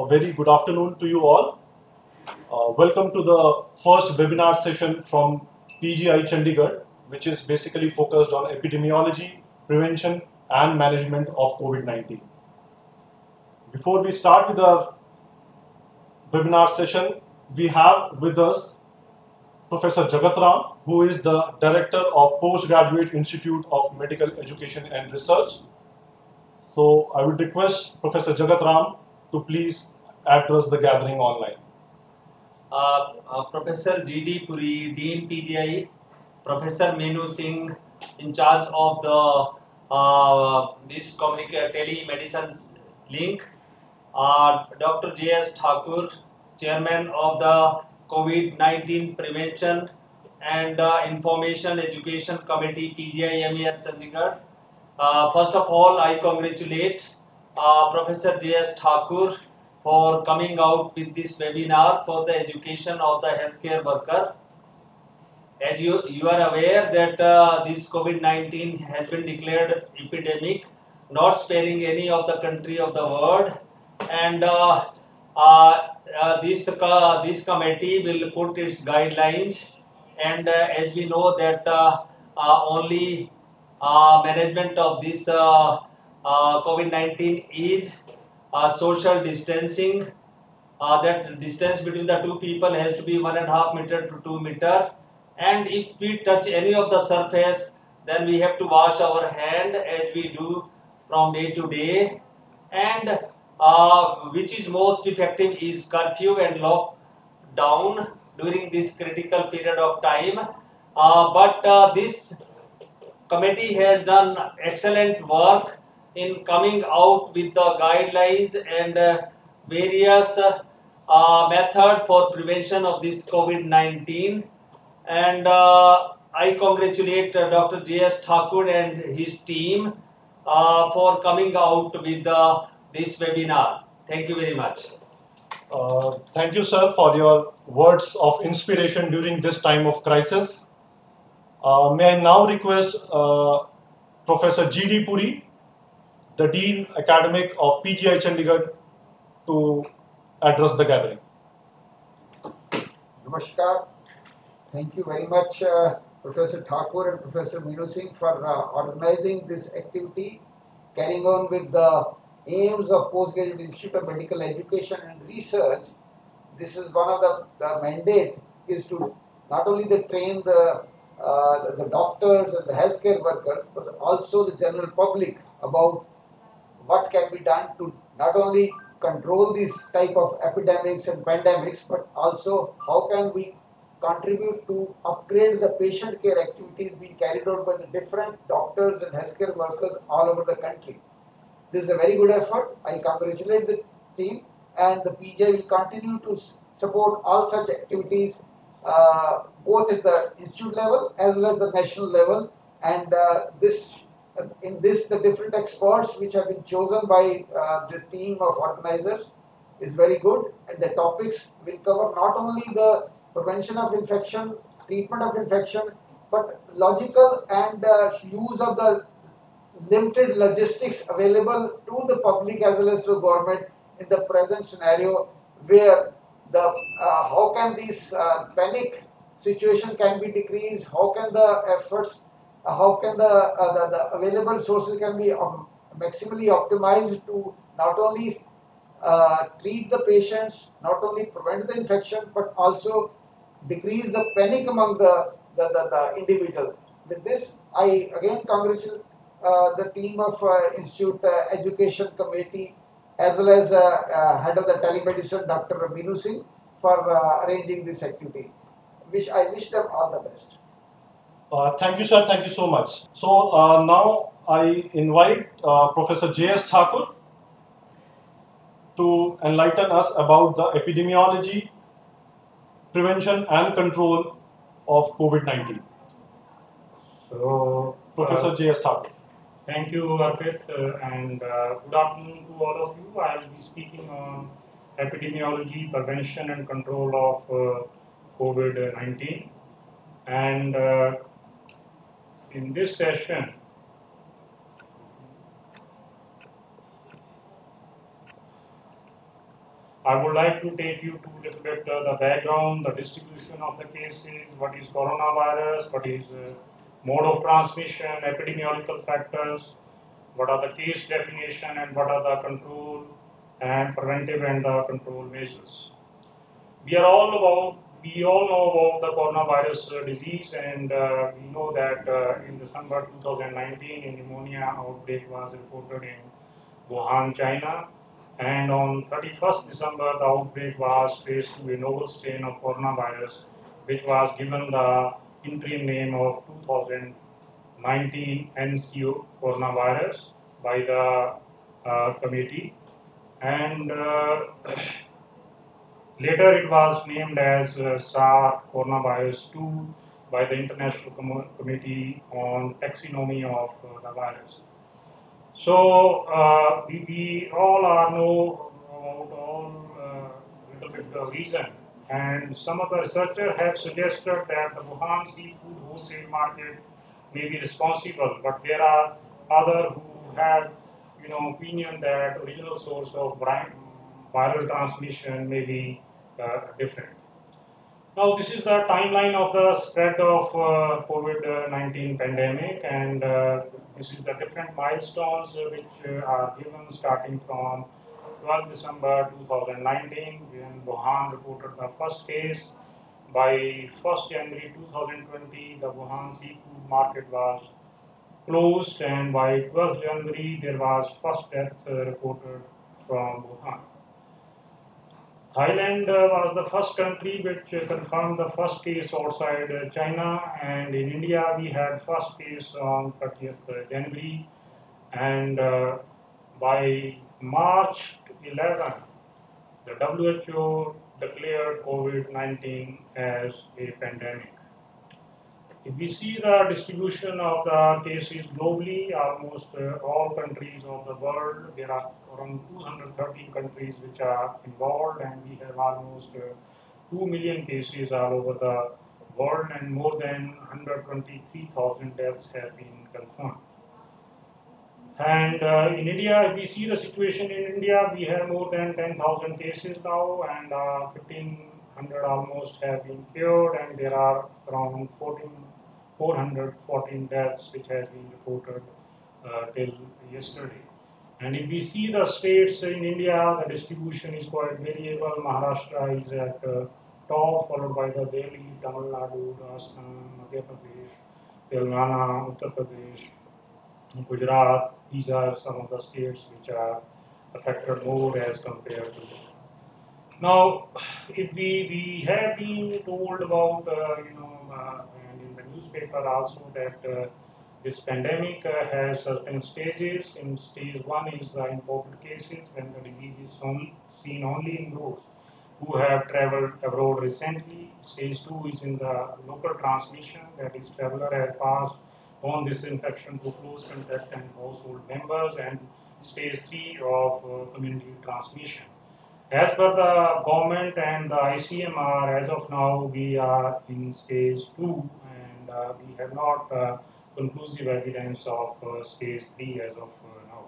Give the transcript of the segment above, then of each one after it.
a very good afternoon to you all. Uh, welcome to the first webinar session from PGI Chandigarh, which is basically focused on epidemiology, prevention, and management of COVID 19. Before we start with the webinar session, we have with us Professor Jagat Ram, who is the Director of Postgraduate Institute of Medical Education and Research. So I would request Professor Jagat Ram to please address the gathering online. Uh, uh, Professor G.D. Puri, Dean PGI, Professor Minu Singh, in charge of the uh, this communica- telemedicine link, uh, Dr. J.S. Thakur, Chairman of the COVID-19 Prevention and uh, Information Education Committee, PGI MER Chandigarh. Uh, first of all, I congratulate uh, Professor J.S. Thakur for coming out with this webinar for the education of the healthcare worker. As you, you are aware that uh, this COVID-19 has been declared epidemic, not sparing any of the country of the world. And uh, uh, uh, this, this committee will put its guidelines and uh, as we know that only management of this uh, uh, COVID-19 is uh, social distancing. Uh, that distance between the two people has to be one and a half meter to two meter. And if we touch any of the surface, then we have to wash our hand as we do from day to day. And uh, which is most effective is curfew and lockdown during this critical period of time. Uh, but this committee has done excellent work in coming out with the guidelines and uh, various uh, method for prevention of this COVID-19 and uh, I congratulate uh, Dr. J.S. Thakur and his team uh, for coming out with this webinar. Thank you very much. Uh, thank you, sir, for your words of inspiration during this time of crisis. Uh, may I now request uh, Professor G.D. Puri, the Dean Academic of PGI Chandigarh, to address the gathering. Namaskar. Thank you very much, uh, Professor Thakur and Professor Minu Singh for uh, organizing this activity, carrying on with the aims of Postgraduate Institute of Medical Education and Research. This is one of the, the mandate is to not only the train the, uh, the the doctors and the healthcare workers, but also the general public about what can be done to not only control this type of epidemics and pandemics, but also how can we contribute to upgrade the patient care activities being carried out by the different doctors and healthcare workers all over the country. This is a very good effort. I congratulate the team and the PGI will continue to support all such activities uh, both at the institute level as well as the national level and uh, this in this the different experts which have been chosen by uh, this team of organizers is very good. And the topics will cover not only the prevention of infection treatment of infection but logical and uh, use of the limited logistics available to the public as well as to the government in the present scenario where the uh, how can this uh, panic situation can be decreased? How can the efforts how can the, uh, the the available sources can be um, maximally optimized to not only uh, treat the patients not only prevent the infection but also decrease the panic among the the, the, the individuals with this i again congratulate uh, the team of uh, institute uh, education committee as well as uh, head of the telemedicine dr Minu Singh for arranging this activity. Wish i wish them all the best Uh, thank you, sir. Thank you so much. So uh, now I invite uh, Professor J.S. Thakur to enlighten us about the epidemiology, prevention, and control of COVID 19. So, Professor J.S. Thakur. thank you, Arpit, uh, and uh, good afternoon to all of you. I will be speaking on epidemiology, prevention, and control of uh, COVID 19. And uh, in this session, I would like to take you to little bit uh, the background, the distribution of the cases, what is coronavirus, what is uh, mode of transmission, epidemiological factors, what are the case definition and what are the control and preventive and the control measures. We are all about we all know about the coronavirus uh, disease and uh, we know that uh, in December 2019 a pneumonia outbreak was reported in Wuhan, China. And on 31st December the outbreak was traced to a novel strain of coronavirus which was given the interim name of 2019 nCoV coronavirus by the uh, committee. And uh, Later, it was named as uh, SARS coronavirus 2 by the International Com Committee on Taxonomy of uh, the virus. So, uh, we, we, all are know about all uh, little bit the reason, and some of the researchers have suggested that the Wuhan seafood wholesale market may be responsible, but there are other who have, you know, opinion that original source of viral transmission may be different. Now, this is the timeline of the spread of uh, COVID-19 pandemic, and uh, this is the different milestones which are given starting from 12 December 2019 when Wuhan reported the first case. By 1st January 2020, the Wuhan seafood market was closed, and by 12th January, there was first death reported from Wuhan. Thailand uh, was the first country which uh, confirmed the first case outside uh, China, and in India we had first case on 30th January, and by March 11, the WHO declared COVID-19 as a pandemic. If we see the distribution of the cases globally, almost uh, all countries of the world, there are around 230 countries which are involved, and we have almost uh, 2 million cases all over the world, and more than 123,000 deaths have been confirmed. And uh, in India, if we see the situation in India, we have more than 10,000 cases now, and 1,500 uh, almost have been cured, and there are around 14 414 deaths which has been reported uh, till yesterday. And if we see the states in India, the distribution is quite variable. Maharashtra is at uh, top, followed by the Delhi, Tamil Nadu, Rajasthan, Madhya Pradesh, Telangana, Uttar Pradesh, Gujarat. These are some of the states which are affected more as compared to. Now, if we, we have been told about, uh, you know, uh, newspaper also that uh, this pandemic uh, has certain stages. In stage one is the imported cases when the disease is only, seen only in those who have traveled abroad recently. Stage two is in the local transmission, that is, traveler has passed on this infection to close contact and household members, and stage three of uh, community transmission. As per the government and the ICMR, as of now, we are in stage two we have not uh, conclusive evidence of uh, stage 3 as of now.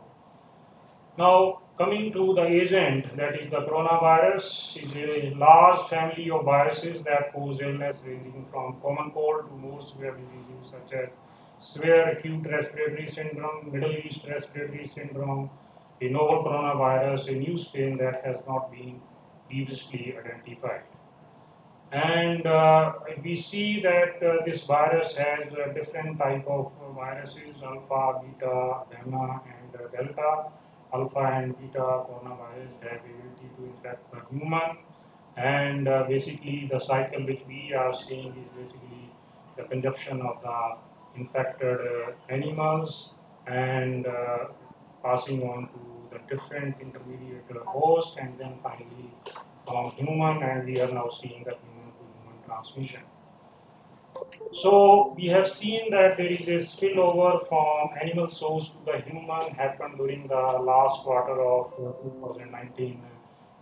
Now, coming to the agent, that is the coronavirus, is a large family of viruses that cause illness ranging from common cold to more severe diseases such as severe acute respiratory syndrome, Middle East respiratory syndrome, a novel coronavirus, a new strain that has not been previously identified. And uh, we see that uh, this virus has a different type of viruses, alpha, beta, gamma, and uh, delta. Alpha and beta coronavirus have ability to infect the human. And uh, basically the cycle which we are seeing is basically the conjunction of the infected uh, animals and uh, passing on to the different intermediate host and then finally from human and we are now seeing that transmission. So we have seen that there is a spillover from animal source to the human happened during the last quarter of uh, 2019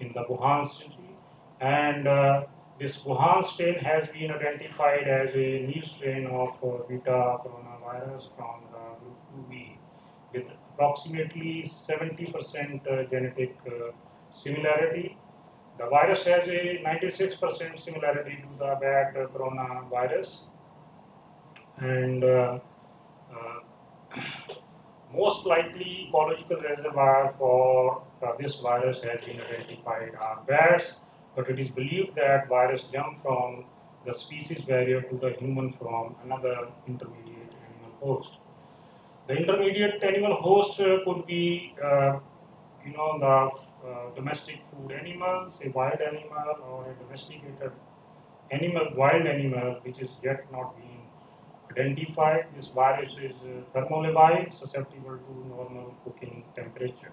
in the Wuhan city. And uh, this Wuhan strain has been identified as a new strain of uh, beta coronavirus from the group 2B with approximately 70% uh, genetic uh, similarity The virus has a 96% similarity to the bat coronavirus, and uh, uh, most likely ecological reservoir for uh, this virus has been identified are bats, but it is believed that virus jumped from the species barrier to the human from another intermediate animal host. The intermediate animal host uh, could be, uh, you know, the uh, domestic food animals, a wild animal, or a domesticated animal, wild animal, which is yet not being identified. This virus is uh, thermolabile, susceptible to normal cooking temperature.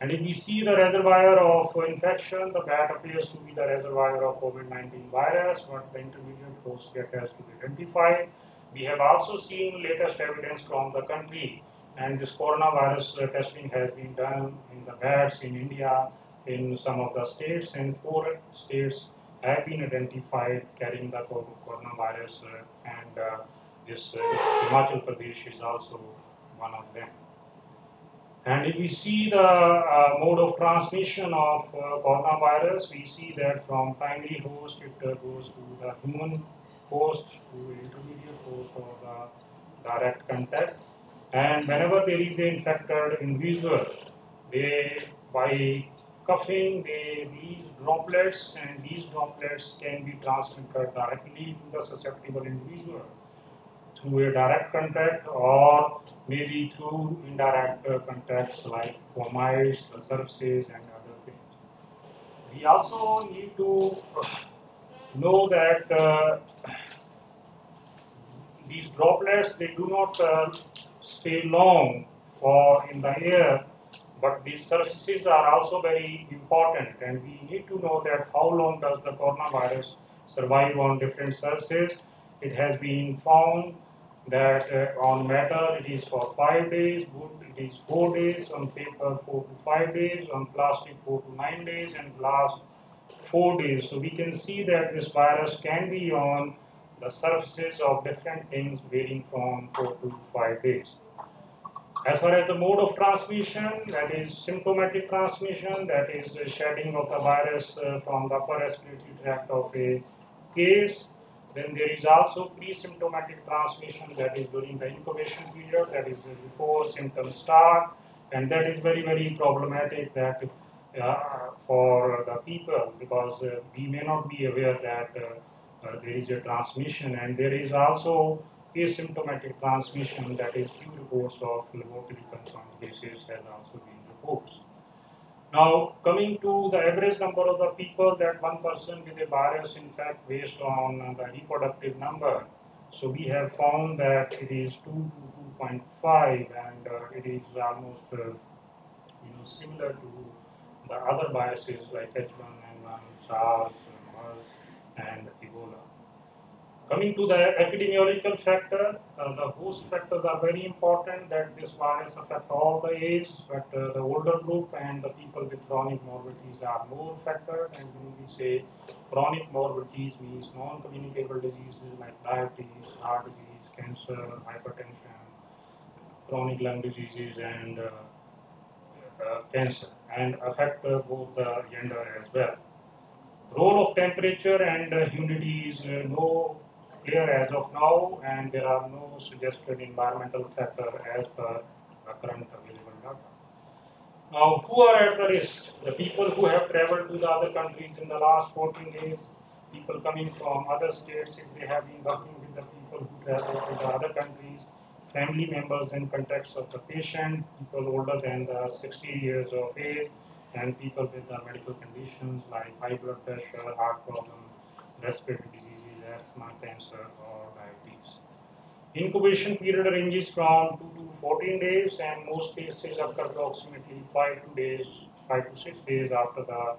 And if we see the reservoir of infection, the bat appears to be the reservoir of COVID-19 virus, but the intermediate host yet has to be identified. We have also seen latest evidence from the country, and this coronavirus testing has been done in the bats in India, in some of the states, and four states have been identified carrying the coronavirus, uh, and uh, this uh, Himachal Pradesh is also one of them. And if we see the uh, mode of transmission of uh, coronavirus, we see that from primary host it uh, goes to the human host, to intermediate host, or the direct contact. And whenever there is an infected individual, they by coughing, they, these droplets and these droplets can be transmitted directly to the susceptible individual through a direct contact or maybe through indirect contacts like fomites, surfaces, and other things. We also need to know that uh, these droplets they do not uh, stay long or in the air, but these surfaces are also very important, and we need to know that how long does the coronavirus survive on different surfaces. It has been found that uh, on metal it is for 5 days, wood it is 4 days, on paper 4 to 5 days, on plastic 4 to 9 days, and glass 4 days. So we can see that this virus can be on the surfaces of different things varying from 4 to 5 days. As far as the mode of transmission, that is symptomatic transmission, that is shedding of the virus uh, from the upper respiratory tract of a case then there is also pre-symptomatic transmission that is during the incubation period, that is before symptoms start, and that is very, very problematic that uh, for the people because uh, we may not be aware that uh, uh there is a transmission, and there is also asymptomatic transmission that is few reports of laboratory confirmed cases has also been reported. Now, coming to the average number of the people that one person with a virus, in fact, based on the reproductive number, so we have found that it is 2 to 2.5 and uh, it is almost uh, you know, similar to the other viruses like H1N1, SARS, MERS, and Ebola. Coming to the epidemiological factor, uh, the host factors are very important that this virus affects all the age, but uh, the older group and the people with chronic morbidities are more affected. And when we say chronic morbidities means non-communicable diseases like diabetes, heart disease, cancer, hypertension, chronic lung diseases, and uh, uh cancer, and affect uh, both the gender as well. Role of temperature and humidity is no clear as of now, and there are no suggested environmental factor as per the current available data. Now, who are at the risk? The people who have traveled to the other countries in the last 14 days, people coming from other states, if they have been working with the people who travel to the other countries, family members in context of the patient, people older than the 60 years of age, and people with the medical conditions like high blood pressure, heart problem, respiratory disease asthma, cancer, or diabetes. Incubation period ranges from 2 to 14 days, and most cases occur approximately 5 to days, 5 to 6 days after the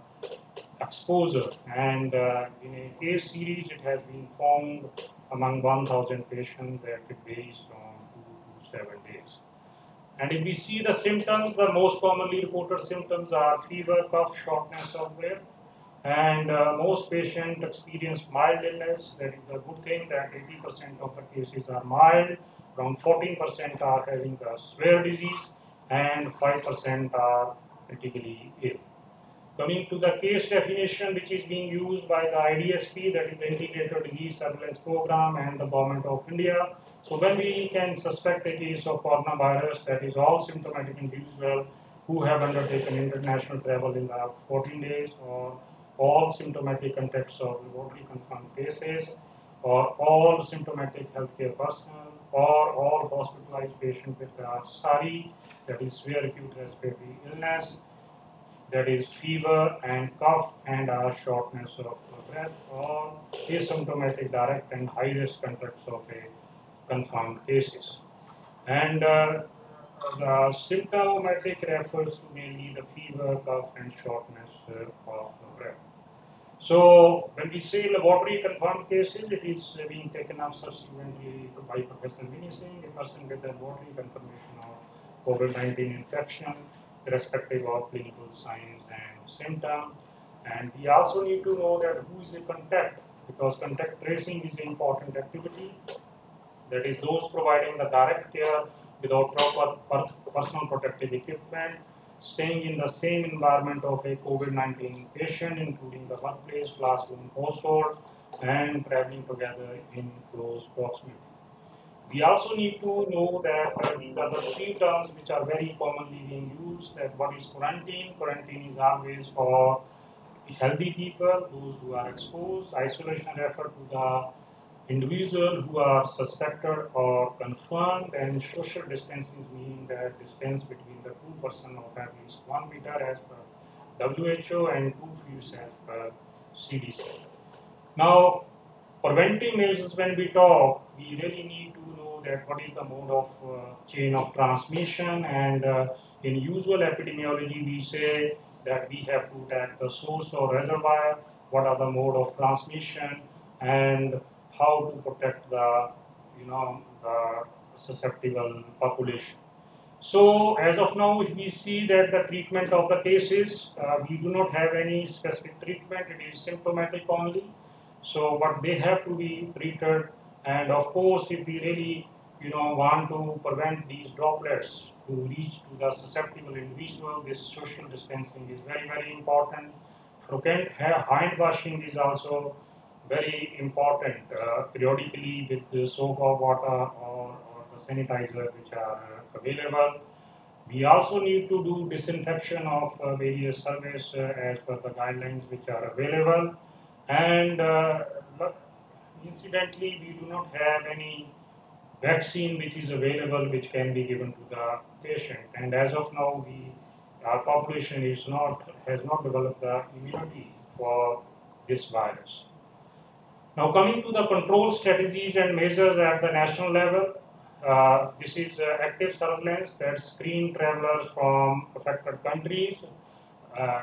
exposure. And uh, in a case series, it has been found among 1,000 patients that it varies from 2 to 7 days. And if we see the symptoms, the most commonly reported symptoms are fever, cough, shortness of breath, and uh, most patients experience mild illness. That is a good thing that 80% of the cases are mild, around 14% are having a severe disease, and 5% are critically ill. Coming to the case definition, which is being used by the IDSP, that is the Integrated Disease Surveillance Program and the Government of India. So when we can suspect a case of coronavirus, that is all symptomatic individuals who have undertaken international travel in the last 14 days or all symptomatic contacts of laboratory confirmed cases or all symptomatic healthcare personnel or all hospitalized patients with a SARI, that is severe acute respiratory illness, that is fever and cough and a shortness of breath or asymptomatic direct and high risk contacts of a confirmed cases. And uh, the symptomatic refers to mainly the fever, cough, and shortness uh, of. So when we say laboratory confirmed cases, it is being taken up subsequently by Professor Mini a person with laboratory confirmation of COVID-19 infection, irrespective of clinical signs and symptoms. And we also need to know that who is the contact, because contact tracing is an important activity. That is those providing the direct care without proper personal protective equipment staying in the same environment of a COVID-19 patient, including the workplace, classroom, household, and traveling together in close proximity. We also need to know that uh, these are the three terms which are very commonly being used. That what is quarantine? Quarantine is always for healthy people, those who are exposed. Isolation refer to the individuals who are suspected or confirmed and social distancing means that distance between person of at least one meter as per WHO and two feet as per CDC. Now, preventive measures when we talk, we really need to know that what is the mode of uh, chain of transmission and uh, in usual epidemiology we say that we have to attack the source or reservoir, what are the mode of transmission and how to protect the, you know, the susceptible population. So as of now, we see that the treatment of the cases, uh, we do not have any specific treatment, it is symptomatic only. So but they have to be treated and of course if we really you know want to prevent these droplets to reach to the susceptible individual, this social distancing is very very important. Frequent hand washing is also very important uh, periodically with the soap or water or, or the sanitizer which are available. We also need to do disinfection of uh, various surveys uh, as per the guidelines which are available. And uh, incidentally, we do not have any vaccine which is available which can be given to the patient. And as of now, we our population is not has not developed the immunity for this virus. Now coming to the control strategies and measures at the national level, uh, this is uh, active surveillance that screen travelers from affected countries. Uh,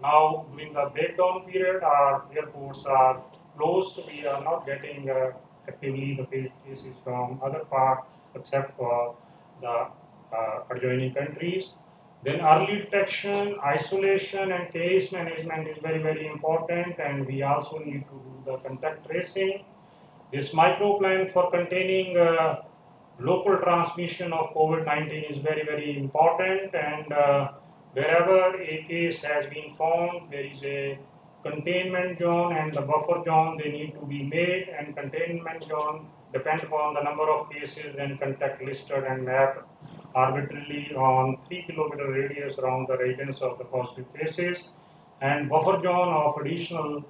now during the breakdown period, our airports are closed. We are not getting uh, actively the cases from other parts except for the uh, adjoining countries. Then early detection, isolation and case management is very, very important and we also need to do the contact tracing. This micro plan for containing local transmission of COVID-19 is very, very important and uh, wherever a case has been found, there is a containment zone and the buffer zone, they need to be made and containment zone depend upon the number of cases and contact listed and mapped arbitrarily on 3 kilometer radius around the regions of the positive cases and buffer zone of additional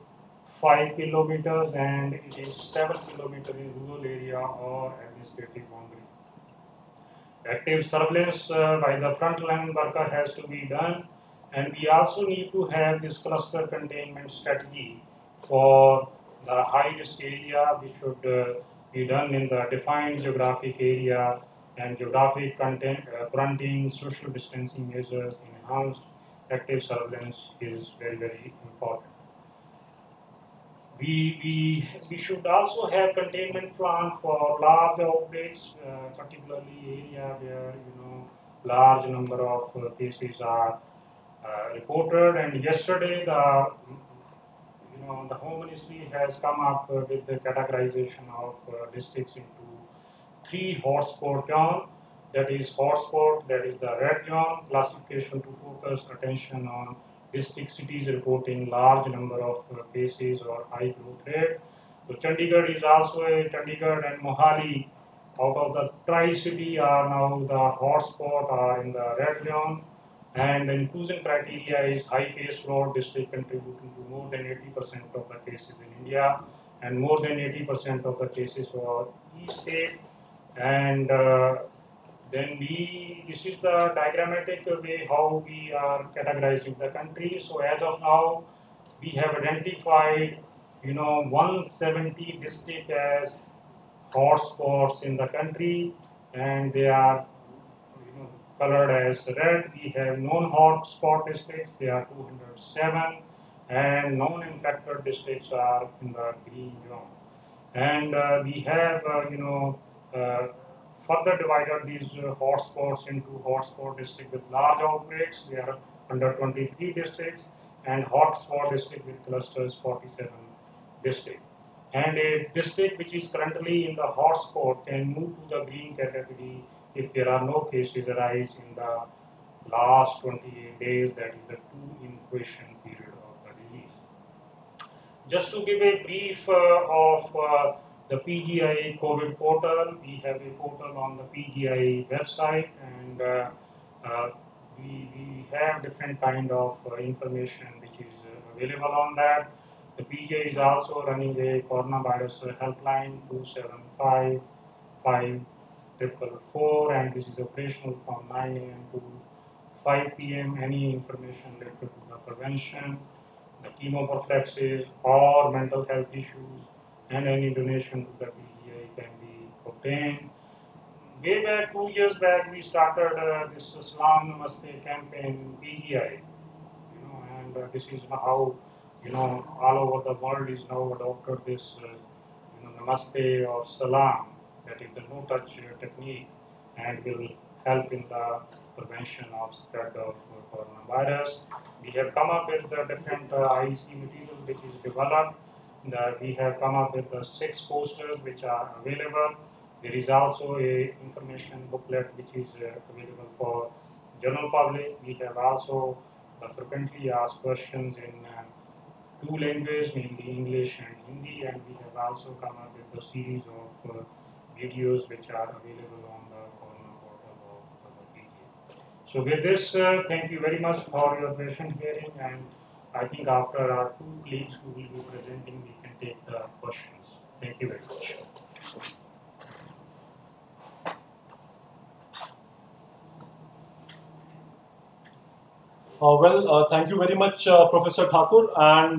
5 kilometers and it is 7 kilometers in rural area or administrative boundary. Active surveillance uh, by the frontline worker has to be done and we also need to have this cluster containment strategy for the high risk area which should uh, be done in the defined geographic area and geographic content, uh, quarantine, social distancing measures, enhanced active surveillance is very, very important. We, we, we should also have containment plan for large outbreaks, uh, particularly area where, you know, large number of uh, cases are uh, reported. And yesterday, the, you know, the Home Ministry has come up with the categorization of uh, districts into three hotspot zone. That is hotspot, that is the red zone classification to focus attention on district cities reporting large number of uh, cases or high growth rate. So Chandigarh is also a Chandigarh and Mohali. Out of the tri-city are now the hotspot are in the red zone. And the inclusion criteria is high case load district contributing to more than 80% of the cases in India and more than 80% of the cases for each state. And uh, then we this is the diagrammatic way how we are categorizing the country so as of now we have identified you know 170 districts as hotspots in the country and they are you know, colored as red. We have non-hotspot districts, they are 207 and non-infected districts are in the green zone. And uh, we have, uh, you know, uh, further divided these uh, hotspots into hotspot districts with large outbreaks, we are under 23 districts, and hotspot district with clusters 47 districts. And a district which is currently in the hotspot can move to the green category if there are no cases arise in the last 28 days, that is the two incubation period of the disease. Just to give a brief uh, of uh, the PGI COVID portal, we have a portal on the PGI website and uh, uh, we, we have different kind of uh, information which is uh, available on that. The PGI is also running a coronavirus helpline 275 and this is operational from 9 a.m. to 5 p.m. Any information related to the prevention, the chemoprophylaxis, or mental health issues, and any donation to the PGI can be obtained. Way back two years back, we started uh, this Salam Namaste campaign PGI, you know, and uh, this is how you know, all over the world is now adopted this, uh, you know, namaste or salam, that is the no-touch technique, and will help in the prevention of spread of coronavirus. We have come up with the different uh, IEC material which is developed. We have come up with the six posters which are available. There is also a information booklet which is uh, available for general public. We have also the frequently asked questions in uh, two languages, mainly English and Hindi, and we have also come up with a series of uh, videos which are available on the Corona portal of the PGI. So with this, uh, thank you very much for your patient hearing, and I think after our two colleagues who will be presenting, we can take the questions. Thank you very much. Uh, well, uh, thank you very much, uh, Professor Thakur. And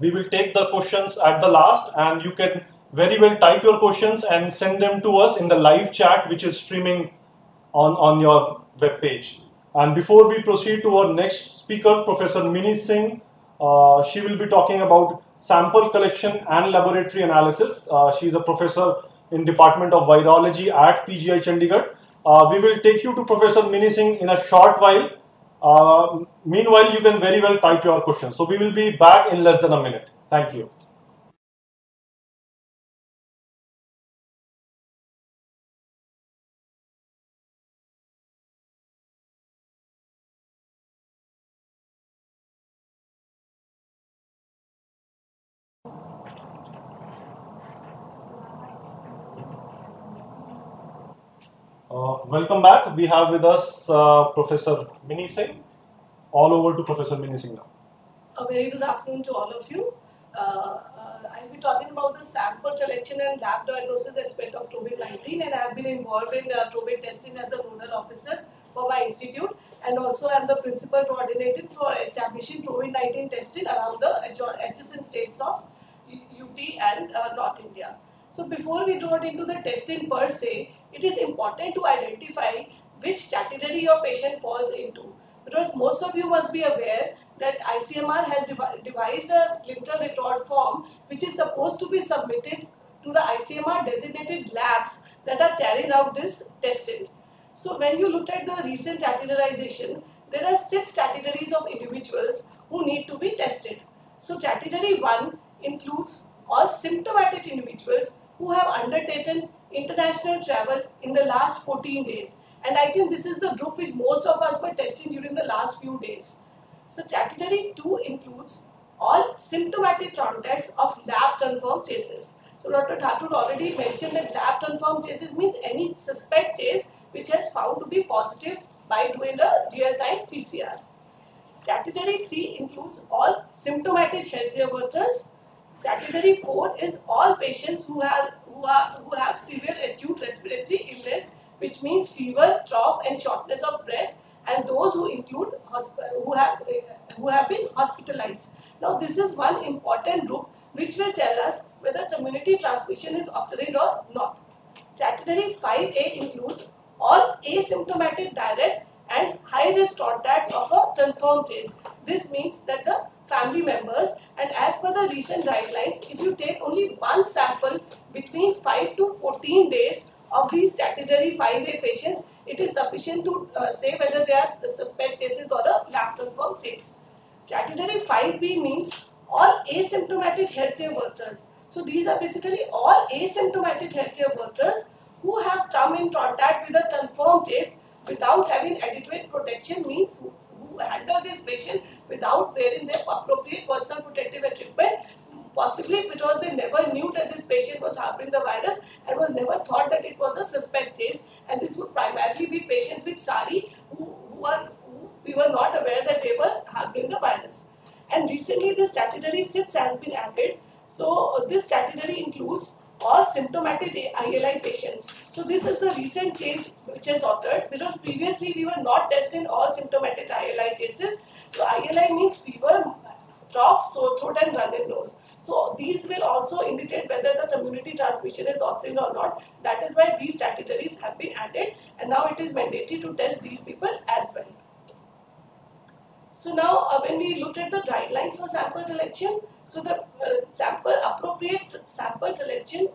we will take the questions at the last, and you can very well type your questions and send them to us in the live chat, which is streaming on, on your web page. And before we proceed to our next speaker, Professor Mini Singh, uh, she will be talking about sample collection and laboratory analysis. Uh, she is a professor in Department of Virology at PGI Chandigarh. Uh, we will take you to Professor Mini Singh in a short while uh, meanwhile, you can very well type your questions. So we will be back in less than a minute. Thank you. Uh, welcome back. We have with us uh, Professor Mini Singh. All over to Professor Mini Singh now. A very good afternoon to all of you. Uh, uh I'll be talking about the sample collection and lab diagnosis aspect of COVID-19 and I've been involved in uh, COVID testing as a nodal officer for my institute and also I'm the principal coordinator for establishing COVID-19 testing around the adjacent states of UT and North India. So before we go into the testing per se, it is important to identify which category your patient falls into. Because most of you must be aware that ICMR has devised a clinical record form which is supposed to be submitted to the ICMR designated labs that are carrying out this testing. So when you look at the recent categorization, there are six categories of individuals who need to be tested. So category 1 includes all symptomatic individuals who have undertaken international travel in the last 14 days. And I think this is the group which most of us were testing during the last few days. So category 2 includes all symptomatic contacts of lab confirmed cases. So Dr. Thakur already mentioned that lab confirmed cases means any suspect case which has found to be positive by doing a real-time PCR. Category 3 includes all symptomatic healthcare workers. Category 4 is all patients who have, who, are, who have severe acute respiratory illness which means fever, cough and shortness of breath and those who include who have who have been hospitalized. Now this is one important group which will tell us whether community transmission is occurring or not. Category 5A includes all asymptomatic direct and high risk contacts of a confirmed case. This means that the family members and as per the recent guidelines, if you take only one sample between 5 to 14 days of these category 5A patients, it is sufficient to uh, say whether they are the suspect cases or a lab confirmed case. Category 5B means all asymptomatic healthcare workers. So these are basically all asymptomatic healthcare workers who have come in contact with a confirmed case without having adequate protection means who, who handle this patient without wearing their appropriate personal protective equipment possibly because they never knew that this patient was harboring the virus and was never thought that it was a suspect case and this would primarily be patients with SARI who, who, are, who we were not aware that they were harboring the virus. And recently this statutory SITS has been added. So uh, this statutory includes all symptomatic ILI patients. So this is the recent change which has occurred because previously we were not testing all symptomatic ILI cases. So ILI means fever, cough, sore throat and running nose. So these will also indicate whether the community transmission is occurring or not. That is why these categories have been added and now it is mandatory to test these people as well. So now uh, when we looked at the guidelines for sample collection, so the uh, sample appropriate sample collection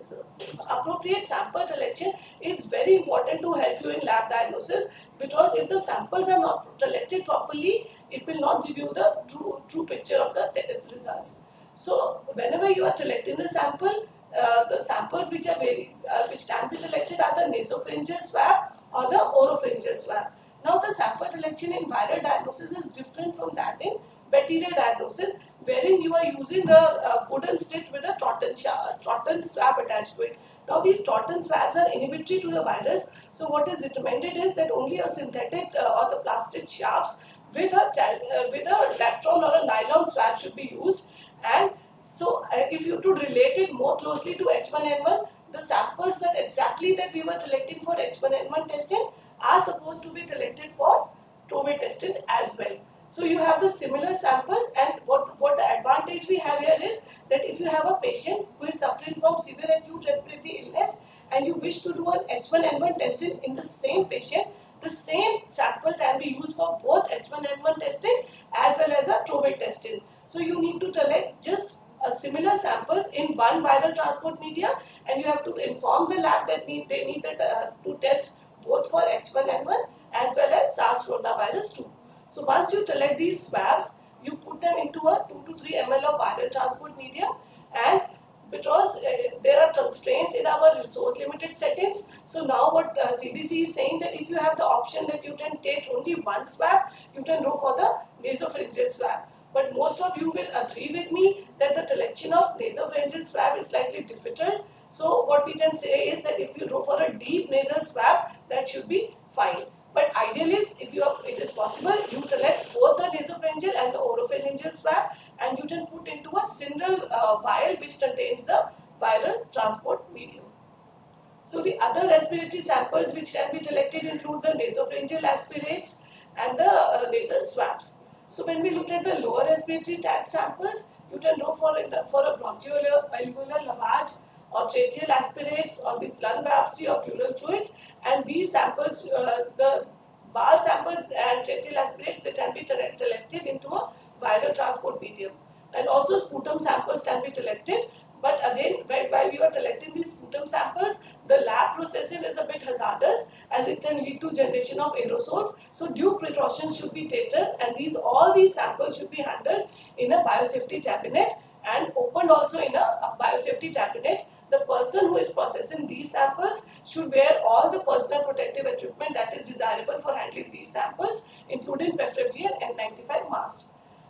uh, appropriate sample collection is very important to help you in lab diagnosis because if the samples are not collected properly, it will not give you the true, true picture of the results. So whenever you are collecting the sample, uh, the samples which are very, uh, which can be collected are the nasopharyngeal swab or the oropharyngeal swab. Now the sample collection in viral diagnosis is different from that in bacterial diagnosis, wherein you are using the uh, wooden stick with a cotton, cotton swab attached to it. Now these cotton swabs are inhibitory to the virus, so what is recommended is that only a synthetic uh, or the plastic shafts with a, uh, with a Dacron or a nylon swab should be used and so uh, if you to relate it more closely to H1N1, the samples that exactly that we were collecting for H1N1 testing are supposed to be collected for COVID testing as well. So you have the similar samples and what, what the advantage we have here is that if you have a patient who is suffering from severe acute respiratory illness and you wish to do an H1N1 testing in the same patient, the same sample can be used for both H1N1 testing as well as a COVID testing. So you need to collect just a similar samples in one viral transport media and you have to inform the lab that need, they need that, uh, to test both for H1N1 as well as SARS coronavirus 2. So once you collect these swabs, you put them into a 2 to 3 ml of viral transport medium and because uh, there are constraints in our resource limited settings. So now what uh, CDC is saying that if you have the option that you can take only one swab, you can go for the nasopharyngeal swab. But most of you will agree with me that the collection of nasopharyngeal swab is slightly difficult. So what we can say is that if you go for a deep nasal swab, that should be fine. But ideal is, if you are, it is possible, you collect both the nasopharyngeal and the oropharyngeal swab and you can put into a single uh, vial which contains the viral transport medium. So the other respiratory samples which can be collected include the nasopharyngeal aspirates and the uh, nasal swabs. So when we look at the lower respiratory samples, you can go for, for a bronchoalveolar lavage or tracheal aspirates or this lung biopsy or pleural fluids and these samples, uh, the BAL samples and tracheal aspirates they can be collected into a viral transport medium. And also sputum samples can be collected but again, while we are collecting these sputum samples, the lab processing is a bit hazardous as it can lead to generation of aerosols. So due precautions should be taken and these all these samples should be handled in a biosafety cabinet and opened also in a biosafety cabinet. The person who is processing these samples should wear all the personal protective equipment that is desirable for handling these samples, including preferably an N95 mask.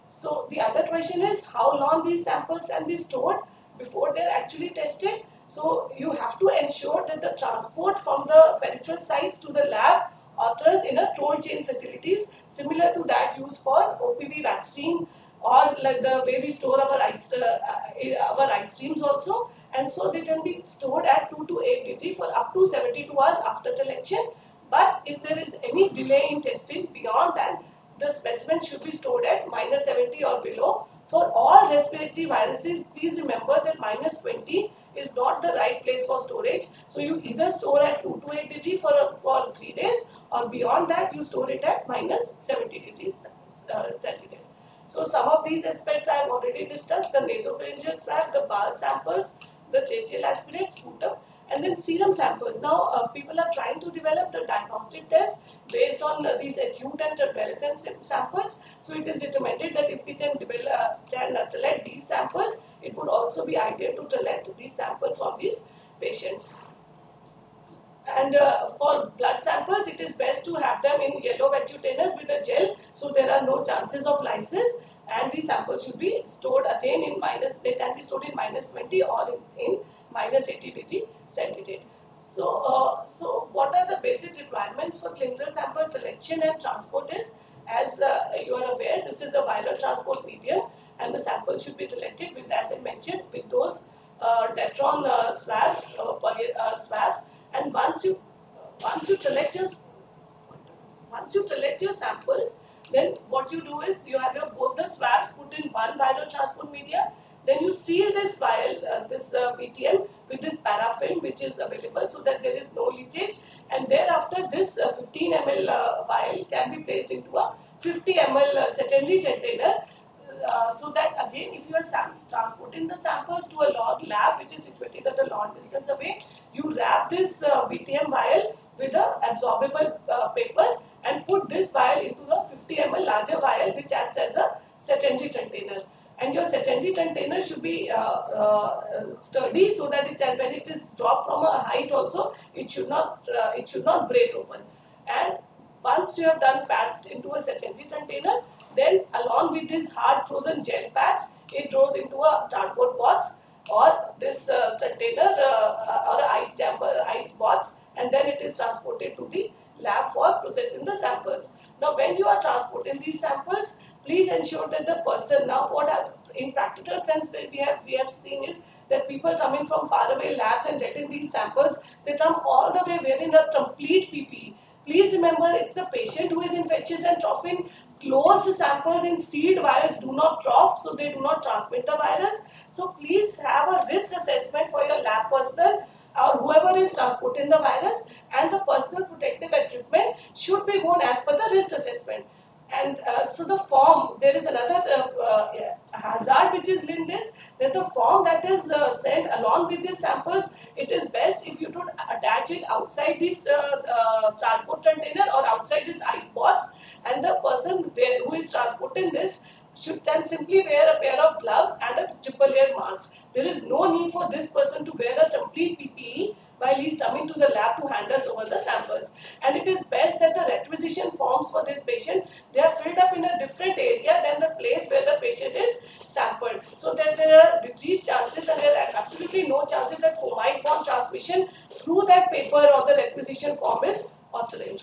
So the other question is how long these samples can be stored before they're actually tested. So you have to ensure that the transport from the peripheral sites to the lab occurs in a cold chain facilities similar to that used for OPV vaccine or like the way we store our ice, uh, uh our ice streams also. And so they can be stored at 2 to 8 degree for up to 72 hours after collection. But if there is any delay in testing beyond that, the specimen should be stored at minus 70 or below. For all respiratory viruses, please remember that minus 20 is not the right place for storage. So you either store at 2 to 8 degree for, for 3 days or beyond that you store it at minus 70 degrees uh, centigrade. So some of these aspects I have already discussed, the nasopharyngeal swab, the BAL samples, the tracheal aspirate, sputum, and then serum samples. Now uh, people are trying to develop the diagnostic test based on uh, these acute and convalescent samples. So it is recommended that if we can develop, uh, can uh, collect these samples, it would also be ideal to collect these samples from these patients. And uh, for blood samples, it is best to have them in yellow vacutainers with a gel, so there are no chances of lysis. And these samples should be stored again in minus, they can be stored in minus 20 or in, in minus 80 degree centigrade. So, uh, so what are the basic requirements for clinical sample collection and transport is? As uh, you are aware, this is the viral transport medium and the sample should be collected with, as I mentioned, with those uh, Dacron uh, swabs, uh, poly, uh, swabs and once you once you collect your once you collect your samples, then what you do is you have your both the swabs put in one viral transport media. Then you seal this vial, uh, this uh, VTM with this parafilm which is available so that there is no leakage. And thereafter, this uh, 15 ml uh, vial can be placed into a 50 ml uh, secondary container uh, so that again if you are transporting the samples to a lab which is situated at a long distance away, you wrap this VTM vial with a absorbable paper and put this vial into the 50 ml larger vial which acts as a secondary container. And your secondary container should be uh, uh, sturdy so that it, when it is dropped from a height also, it should not it should not break open. And once you have done packed into a secondary container, then along with these hard frozen gel pads, it goes into a cardboard box or this uh, container uh, or ice chamber, ice box and then it is transported to the lab for processing the samples. Now when you are transporting these samples, please ensure that the person, now what are, in practical sense we have, we have seen is that people coming from faraway labs and getting these samples, they come all the way wearing a complete PPE. Please remember it's the patient who is infectious and troughing closed samples in sealed vials do not trough, so they do not transmit the virus. So please have a risk assessment for your lab personnel or whoever is transporting the virus and the personal protective equipment should be worn as per the risk assessment. And uh, so the form, there is another uh, uh, hazard which is in this, that the form that is uh, sent along with these samples, it is best if you could attach it outside this uh, uh, transport container or outside this ice box and the person who is transporting this should then simply wear a pair of gloves and a triple layer mask. There is no need for this person to wear a complete PPE while he is coming to the lab to hand us over the samples. And it is best that the requisition forms for this patient, they are filled up in a different area than the place where the patient is sampled. So that there are decreased chances and there are absolutely no chances that fomite-borne transmission through that paper or the requisition form is occurring.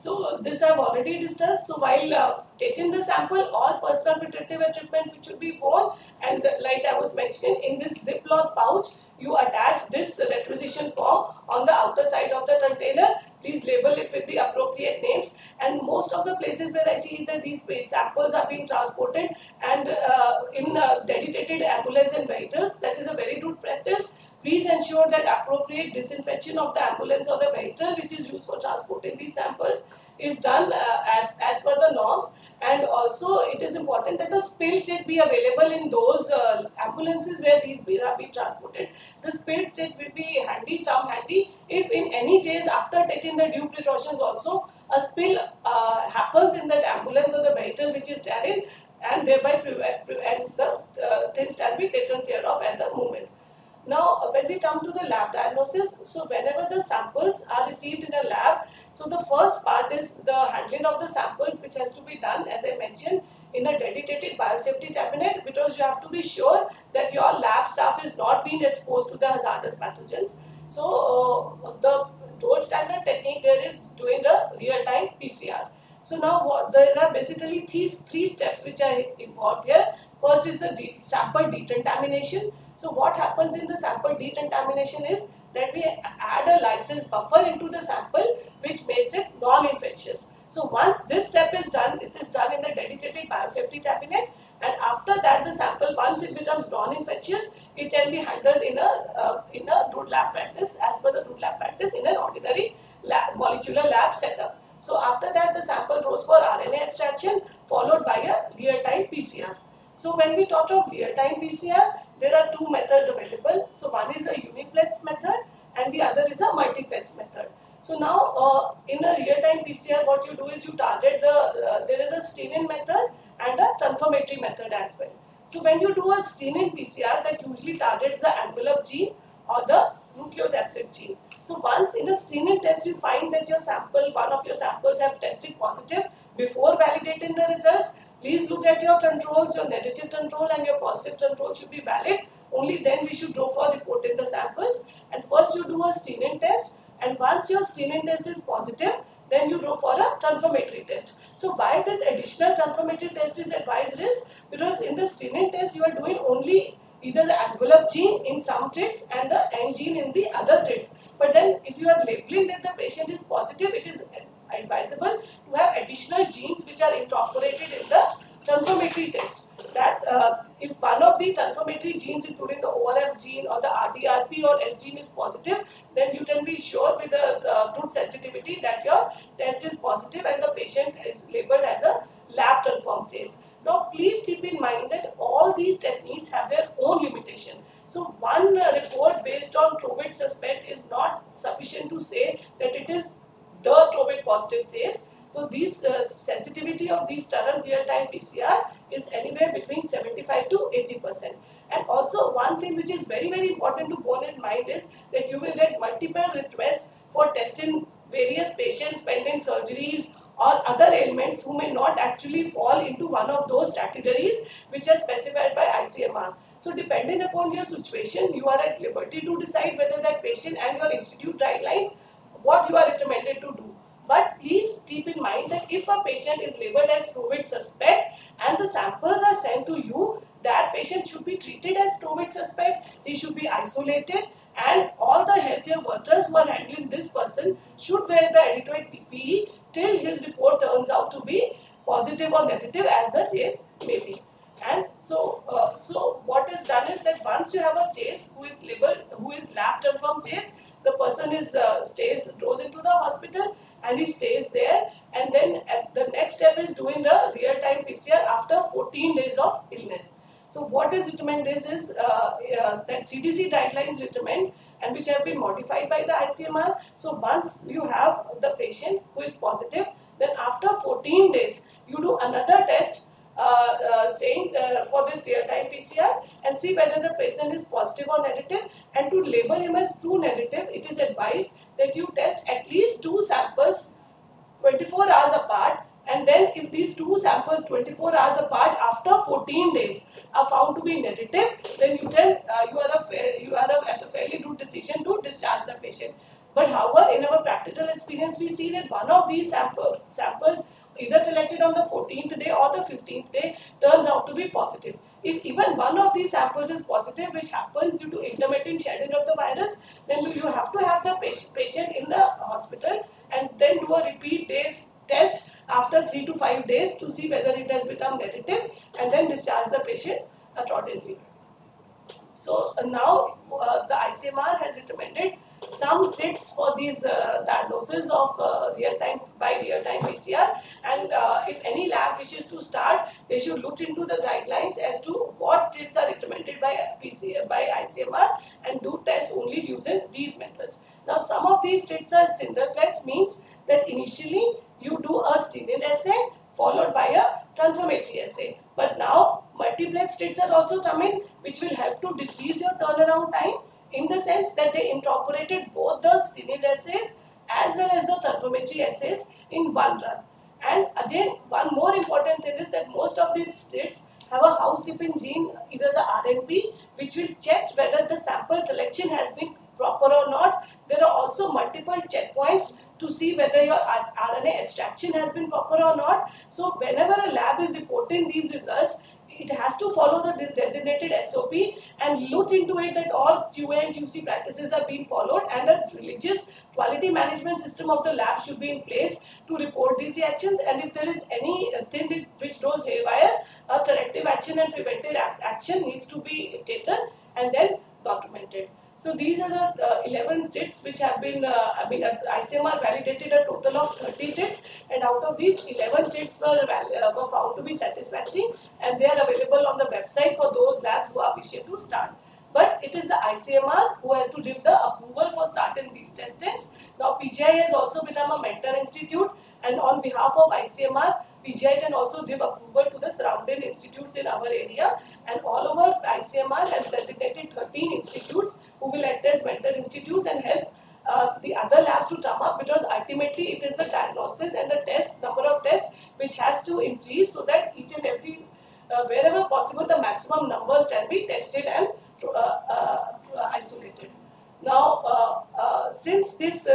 So this I've already discussed. So while uh, taking the sample, all personal protective equipment which should be worn and the, like I was mentioning in this Ziploc pouch, you attach this requisition form on the outer side of the container. Please label it with the appropriate names. And most of the places where I see is that these samples are being transported and uh, in uh, dedicated ambulance and vehicles. That is a very good practice. Please ensure that appropriate disinfection of the ambulance or the vehicle which is used for transporting these samples is done uh, as, as per the norms and also it is important that the spill kit be available in those uh, ambulances where these are being transported. The spill kit will be handy, term handy if in any case after taking the due precautions also a spill uh, happens in that ambulance or the vehicle which is sterile and thereby prevent, prevent the uh, things can be taken care of at the moment. Now, when we come to the lab diagnosis, so whenever the samples are received in a lab, so the first part is the handling of the samples which has to be done as I mentioned in a dedicated biosafety cabinet because you have to be sure that your lab staff is not being exposed to the hazardous pathogens. So uh, the gold standard technique there is doing the real-time PCR. So now what, there are basically three, three steps which are involved here. First is the de sample decontamination. So what happens in the sample decontamination is that we add a lysis buffer into the sample which makes it non-infectious. So once this step is done, it is done in a dedicated biosafety cabinet and after that the sample, once it becomes non-infectious, it can be handled in a, uh, in a good lab practice as per the good lab practice in an ordinary lab, molecular lab setup. So after that the sample goes for RNA extraction followed by a real-time PCR. So when we talk of real-time PCR, there are two methods available. So one is a uniplex method and the other is a multiplex method. So now uh, in a real-time PCR what you do is you target the, uh, there is a staining method and a confirmatory method as well. So when you do a staining PCR that usually targets the envelope gene or the nucleocapsid gene. So once in the staining test you find that your sample, one of your samples have tested positive before validating the results, please look at your controls, your negative control and your positive control should be valid. Only then we should go for reporting the samples. And first you do a staining test and once your staining test is positive, then you go for a confirmatory test. So why this additional confirmatory test is advised is because in the staining test you are doing only either the envelope gene in some traits and the N gene in the other traits. But then if you are labeling that the patient is positive, it is advisable to have additional genes which are incorporated in the confirmatory test. That uh, if one of the confirmatory genes, including the ORF gene or the RDRP or S gene is positive, then you can be sure with a uh, good sensitivity that your test is positive and the patient is labeled as a lab confirmed case. Now please keep in mind that all these techniques have their own limitation. So one uh, report based on COVID suspect is not sufficient to say that it is the COVID positive case. So this uh, sensitivity of these current real-time PCR is anywhere between 75 to 80 percent. And also one thing which is very very important to bear in mind is that you will get multiple requests for testing various patients pending surgeries or other ailments who may not actually fall into one of those categories which are specified by ICMR. So depending upon your situation, you are at liberty to decide whether that patient and your institute guidelines, what you are recommended to do. But please keep in mind that if a patient is labeled as COVID suspect and the samples are sent to you, that patient should be treated as COVID suspect, he should be isolated and all the healthcare workers who are handling this person should wear the adequate PPE till his report turns out to be positive or negative as the case may be. And so, uh, so what is done is that once you have a case who is labeled, who is lab confirmed case, the person is uh, stays goes into the hospital and he stays there. And then the next step is doing the real-time PCR after 14 days of illness. So what is recommended is, is uh, uh, that CDC guidelines recommend and which have been modified by the ICMR. So once you have the patient who is positive, then after 14 days, you do another test saying uh, for this real-time PCR and see whether the patient is positive or negative and to label him as true negative, it is advised that you test at least two samples 24 hours apart and then if these two samples 24 hours apart after 14 days are found to be negative, then you can uh, you are a you are a, at a fairly good decision to discharge the patient. But however, in our practical experience, we see that one of these sample, samples either collected on the 14th day or the 15th day turns out to be positive. If even one of these samples is positive, which happens due to intermittent shedding of the virus, then you have to have the patient in the hospital and then do a repeat days test after 3 to 5 days to see whether it has become negative and then discharge the patient accordingly. So uh, now uh, the ICMR has recommended some tricks for these uh, diagnosis of uh, real-time by real-time PCR and uh, if any lab wishes to start they should look into the guidelines as to what tricks are recommended by PCR, by ICMR and do tests only using these methods. Now some of these tricks are singleplex means that initially you do a stringent assay followed by a confirmatory assay. But now multiplex tricks are also coming which will help to decrease your turnaround time in the sense that they incorporated both the stringent assays as well as the confirmatory assays in one run. And again, one more important thing is that most of these states have a housekeeping gene, either the RNP, which will check whether the sample collection has been proper or not. There are also multiple checkpoints to see whether your RNA extraction has been proper or not. So whenever a lab is reporting these results, it has to follow the designated SOP and look into it that all QA and QC practices are being followed and a religious quality management system of the lab should be in place to report these actions and if there is any anything which goes haywire, a corrective action and preventive action needs to be taken and then documented. So these are the uh, 11 TIDs which have been, uh, I mean, uh, ICMR validated a total of 30 TIDs and out of these 11 TIDs were, uh, were found to be satisfactory and they are available on the website for those labs who are wishing to start. But it is the ICMR who has to give the approval for starting these testings. Now PGI has also become a mentor institute and on behalf of ICMR, PGI can also give approval to the surrounding institutes in our area and all over ICMR has designated 13 institutes who will act as mentor institutes and help uh, the other labs to come up because ultimately it is the diagnosis and the test number of tests which has to increase so that each and every uh, wherever possible the maximum numbers can be tested and uh, uh isolated. Now, uh, uh, since this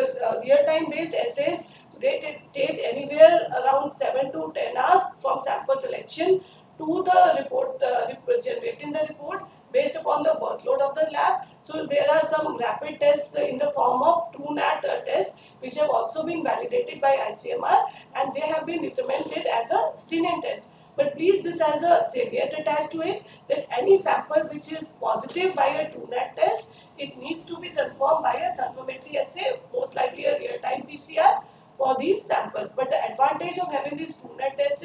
real-time based assays they take anywhere around 7 to 10 hours from sample collection to the report, uh, generating the report based upon the workload of the lab. So there are some rapid tests in the form of TrueNAT uh, tests which have also been validated by ICMR and they have been recommended as a screening test. But please this has a caveat attached to it that any sample which is positive by a TrueNAT test, it needs to be confirmed by a confirmatory assay, most likely a real-time PCR for these samples. But the advantage of having these TrueNAT tests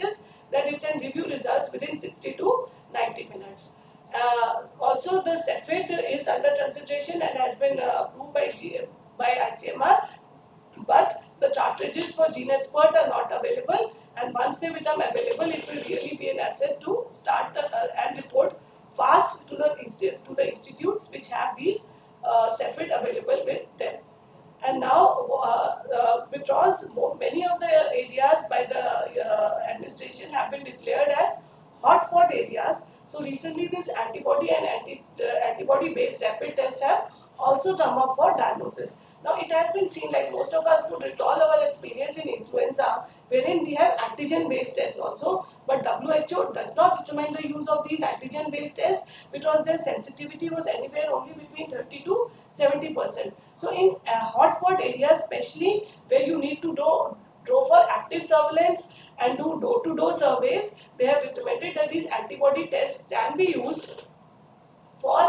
give you results within 60 to 90 minutes. Uh, also, the Cepheid is under consideration and has been uh, approved by, G by ICMR, but the cartridges for GeneXpert are not available and once they become available, it will really be an asset to start the, uh, and report fast to the, to the institutes which have these uh, Cepheid available with them. And now, uh, uh, because many of the areas by the uh, administration have been declared as hotspot areas, so recently this antibody and anti, uh, antibody-based rapid tests have also come up for diagnosis. Now it has been seen like most of us would recall our experience in influenza wherein we have antigen based tests also but WHO does not recommend the use of these antigen based tests because their sensitivity was anywhere only between 30 to 70 percent. So in uh, hotspot areas especially where you need to do, go for active surveillance and do door-to-door -door surveys, they have recommended that these antibody tests can be used for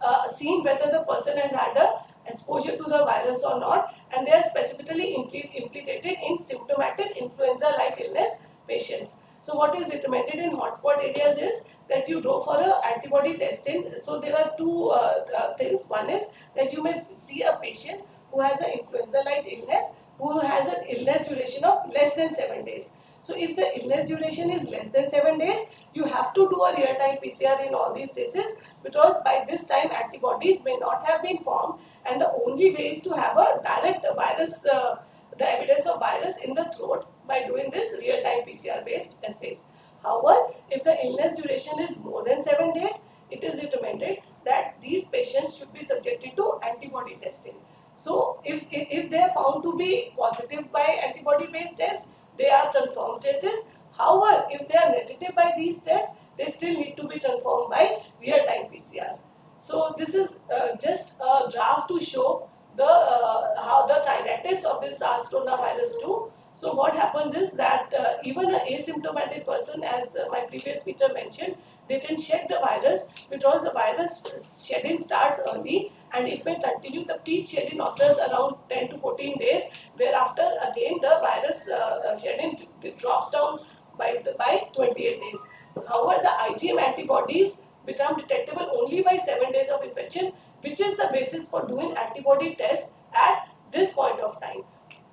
uh, seeing whether the person has had a exposure to the virus or not and they are specifically implicated in symptomatic influenza-like illness patients. So what is recommended in hotspot areas is that you go for a antibody testing. So there are two uh, uh, things. One is that you may see a patient who has an influenza-like illness who has an illness duration of less than 7 days. So if the illness duration is less than 7 days, you have to do a real-time PCR in all these cases because by this time antibodies may not have been formed and the only way is to have a direct virus, uh, the evidence of virus in the throat by doing this real-time PCR based assays. However, if the illness duration is more than 7 days, it is recommended that these patients should be subjected to antibody testing. So, if, if they are found to be positive by antibody based tests, they are confirmed cases. However, if they are negative by these tests, they still need to be confirmed by real-time PCR. So this is uh, just a draft to show the uh, how the kinetics of this SARS coronavirus 2. So what happens is that uh, even an asymptomatic person, as uh, my previous speaker mentioned, they can shed the virus because the virus shedding starts early and it may continue. The peak shedding occurs around 10 to 14 days, whereafter again the virus uh, uh, shedding drops down by, the, by 28 days. However, the IgM antibodies become detectable only by 7 days of infection, which is the basis for doing antibody tests at this point of time.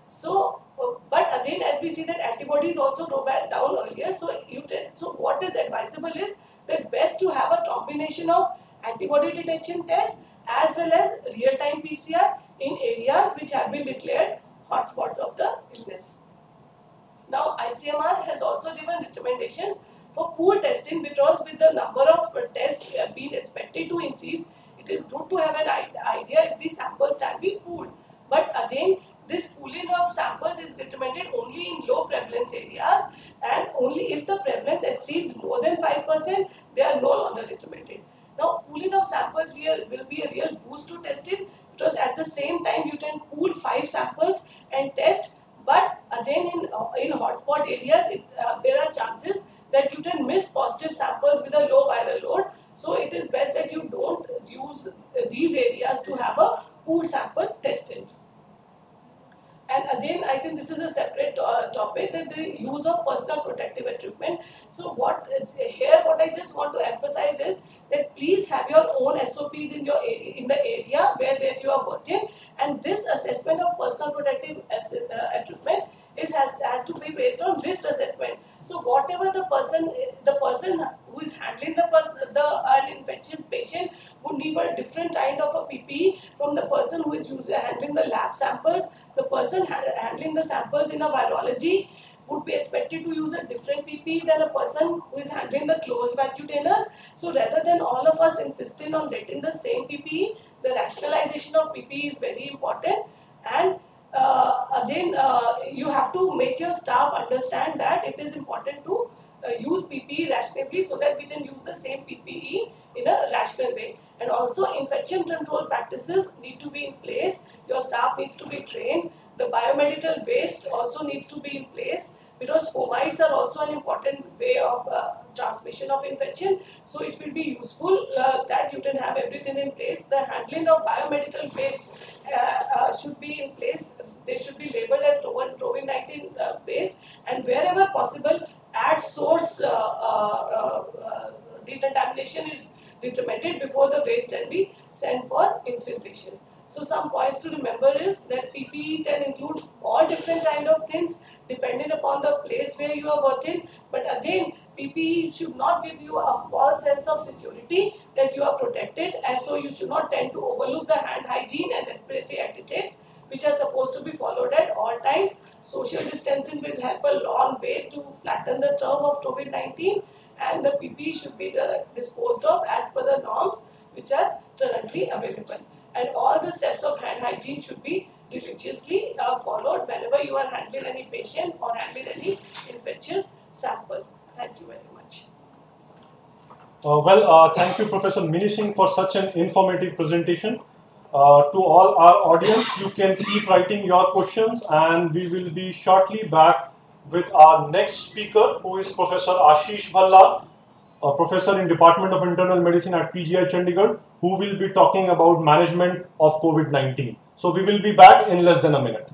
So, but again, as we see that antibodies also go back down earlier, so you so what is advisable is that best to have a combination of antibody detection tests as well as real-time PCR in areas which have been declared hotspots of the illness. Now, ICMR has also given recommendations for pool testing because with the number of tests being expected to increase, it is good to have an idea if these samples can be pooled. But again, this pooling of samples is recommended only in low prevalence areas and only if the prevalence exceeds more than 5%, they are no longer recommended. Now, pooling of samples will, will be a real boost to testing because at the same time you can pool five samples and test but again in, uh, in hotspot areas it, uh, there are chances that you can miss positive samples with a low viral load so it is best that you don't use these areas to have a pool sample tested. And again, I think this is a separate uh, topic that the use of personal protective equipment. So what here, what I just want to emphasize is that please have your own SOPs in your in the area where that you are working, and this assessment of personal protective uh, equipment is has, has to be based on risk assessment. So whatever the person the person who is handling the person the an infectious patient would need a different kind of a PPE from the person who is using handling the lab samples the person handling the samples in a virology would be expected to use a different PPE than a person who is handling the closed vacuum. So rather than all of us insisting on getting the same PPE, the rationalization of PPE is very important. And uh, again, uh, you have to make your staff understand that it is important to uh, use PPE rationally so that we can use the same PPE in a rational way. And also infection control practices need to be in place. Your staff needs to be trained. The biomedical waste also needs to be in place because fomites are also an important way of uh, transmission of infection. So it will be useful uh, that you can have everything in place. The handling of biomedical waste uh, uh should be in place. They should be labeled as COVID-19 uh, waste and wherever possible at source uh, decontamination is determined before the waste can be sent for incineration. So some points to remember is that PPE can include all different kind of things depending upon the place where you are working. But again, PPE should not give you a false sense of security that you are protected and so you should not tend to overlook the hand hygiene and respiratory etiquettes which are supposed to be followed at all times. Social distancing will help a long way to flatten the curve of COVID-19 and the PP should be disposed of as per the norms which are currently available. And all the steps of hand hygiene should be religiously uh, followed whenever you are handling any patient or handling any infectious sample. Thank you very much. Uh, well, uh, thank you, Professor Mini Singh, for such an informative presentation. Uh, to all our audience, you can keep writing your questions and we will be shortly back with our next speaker, who is Professor Ashish Bhalla, a professor in Department of Internal Medicine at PGI Chandigarh, who will be talking about management of COVID-19. So we will be back in less than a minute.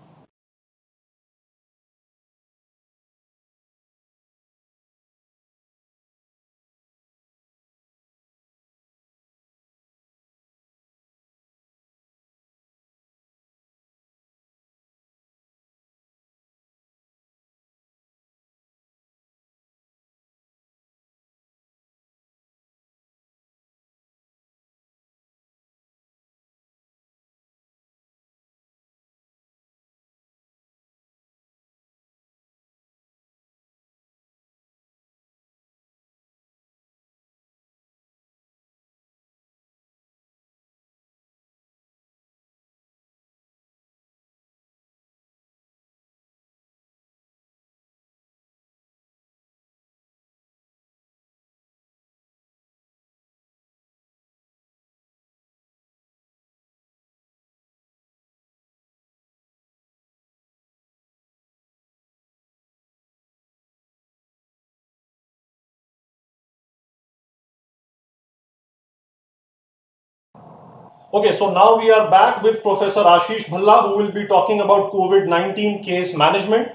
Okay, so now we are back with Professor Ashish Bhalla who will be talking about COVID-19 case management.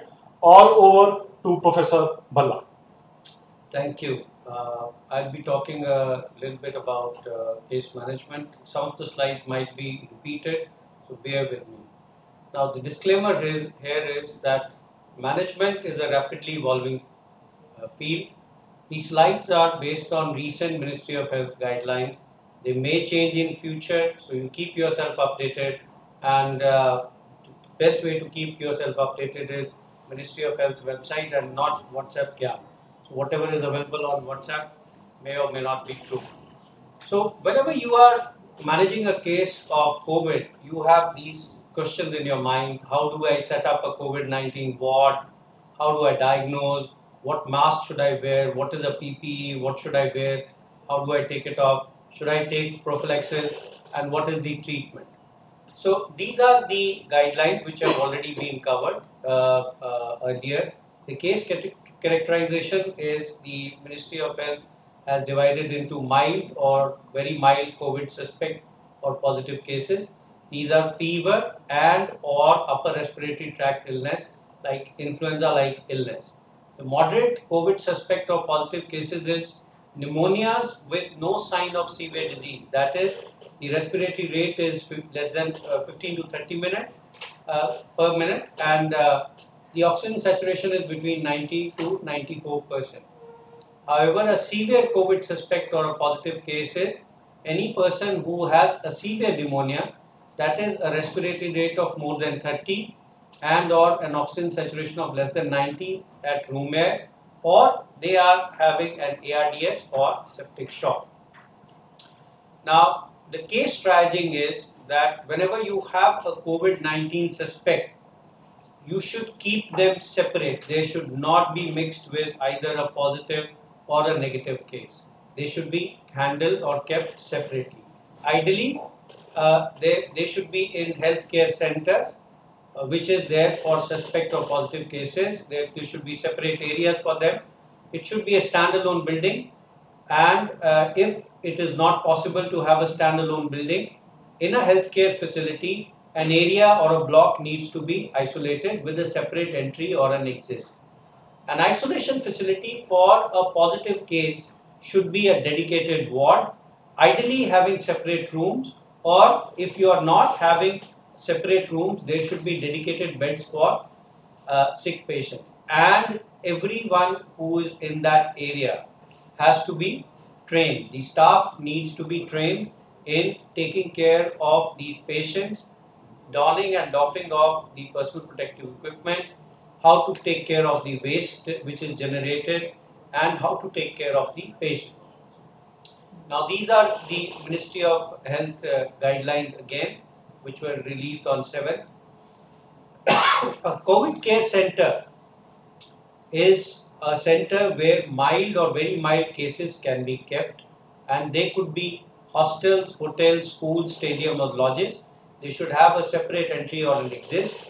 All over to Professor Bhalla. Thank you. Uh, I'll be talking a little bit about uh, case management. Some of the slides might be repeated, so bear with me. Now the disclaimer is, here is that management is a rapidly evolving uh, field. These slides are based on recent Ministry of Health guidelines they may change in future, so you keep yourself updated. And uh, the best way to keep yourself updated is Ministry of Health website and not WhatsApp Gyan. So whatever is available on WhatsApp may or may not be true. So whenever you are managing a case of COVID, you have these questions in your mind. How do I set up a COVID-19 ward? How do I diagnose? What mask should I wear? What is a PPE? What should I wear? How do I take it off? Should I take prophylaxis? And what is the treatment? So these are the guidelines which have already been covered uh, uh, earlier. The case characterization is the Ministry of Health has divided into mild or very mild COVID suspect or positive cases. These are fever and or upper respiratory tract illness like influenza-like illness. The moderate COVID suspect or positive cases is pneumonias with no sign of severe disease. That is, the respiratory rate is less than uh, 15 to 30 minutes uh, per minute and uh, the oxygen saturation is between 90 to 94 percent. However, a severe COVID suspect or a positive case is any person who has a severe pneumonia, that is a respiratory rate of more than 30 and or an oxygen saturation of less than 90 at room air or they are having an ARDS or septic shock. Now, the case triaging is that whenever you have a COVID-19 suspect, you should keep them separate. They should not be mixed with either a positive or a negative case. They should be handled or kept separately. Ideally, uh, they, they should be in healthcare centers, uh, which is there for suspect or positive cases. There, there should be separate areas for them. It should be a standalone building. And uh, if it is not possible to have a standalone building, in a healthcare facility, an area or a block needs to be isolated with a separate entry or an exit. An isolation facility for a positive case should be a dedicated ward, ideally having separate rooms or if you are not having separate rooms, there should be dedicated beds for uh, sick patient and everyone who is in that area has to be trained. The staff needs to be trained in taking care of these patients, donning and doffing of the personal protective equipment, how to take care of the waste which is generated and how to take care of the patient. Now these are the Ministry of Health uh, guidelines again which were released on 7th. a COVID care center is a center where mild or very mild cases can be kept and they could be hostels, hotels, schools, stadium or lodges. They should have a separate entry or exist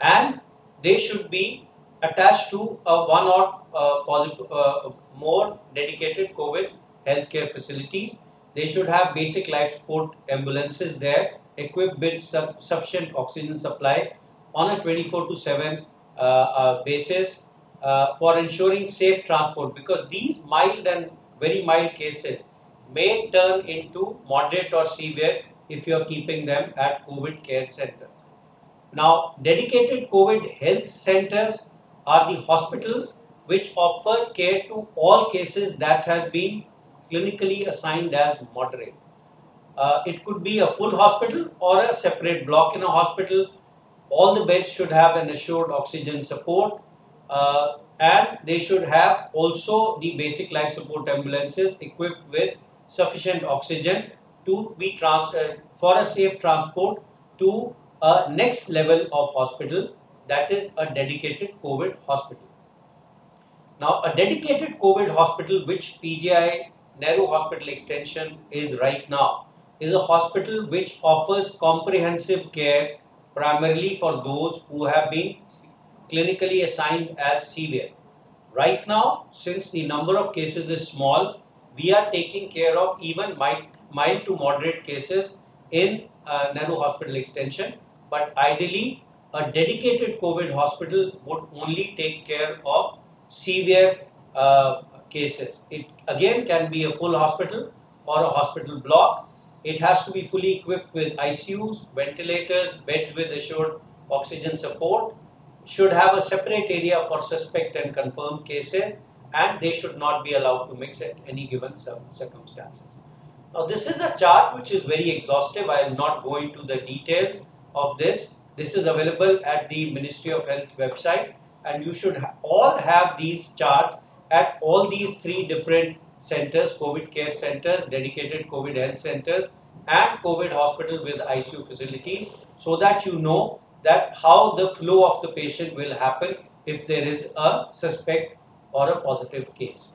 and they should be attached to a one or uh, uh, more dedicated COVID healthcare facilities. They should have basic life support ambulances there, equipped with su sufficient oxygen supply on a 24 to 7 uh, uh, basis uh, for ensuring safe transport because these mild and very mild cases may turn into moderate or severe if you are keeping them at COVID care centers. Now, dedicated COVID health centers are the hospitals which offer care to all cases that have been clinically assigned as moderate. Uh, it could be a full hospital or a separate block in a hospital. All the beds should have an assured oxygen support uh, and they should have also the basic life support ambulances equipped with sufficient oxygen to be trans uh, for a safe transport to a next level of hospital that is a dedicated COVID hospital. Now a dedicated COVID hospital which PGI Nehru Hospital Extension is right now is a hospital which offers comprehensive care primarily for those who have been clinically assigned as severe. Right now, since the number of cases is small, we are taking care of even mild, to moderate cases in uh, Nehru Hospital Extension. But ideally, a dedicated COVID hospital would only take care of severe uh, cases. It again can be a full hospital or a hospital block. It has to be fully equipped with ICUs, ventilators, beds with assured oxygen support, should have a separate area for suspect and confirmed cases and they should not be allowed to mix at any given circumstances. Now this is a chart which is very exhaustive. I will not go into the details of this, This is available at the Ministry of Health website and you should ha all have these charts at all these three different centers, COVID care centers, dedicated COVID health centers and COVID hospital with ICU facilities so that you know that how the flow of the patient will happen if there is a suspect or a positive case.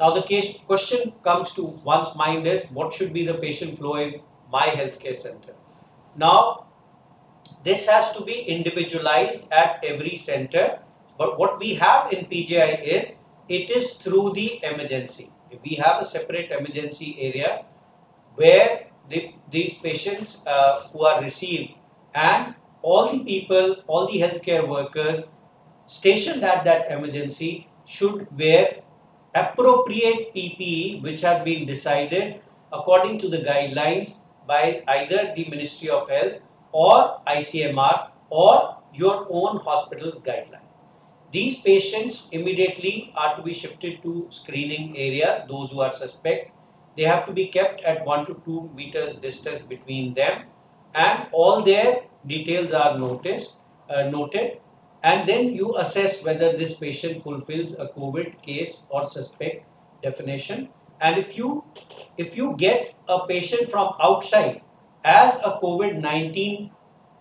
Now the case question comes to one's mind is what should be the patient flow in my healthcare center? Now this has to be individualized at every center but what we have in PGI is it is through the emergency. We have a separate emergency area where the, these patients uh, who are received and all the people, all the healthcare workers stationed at that emergency should wear appropriate PPE which have been decided according to the guidelines by either the Ministry of Health or ICMR or your own hospital's guideline. These patients immediately are to be shifted to screening areas, those who are suspect. They have to be kept at 1 to 2 meters distance between them. And all their details are noticed, uh, noted. And then you assess whether this patient fulfills a COVID case or suspect definition. And if you if you get a patient from outside as a COVID-19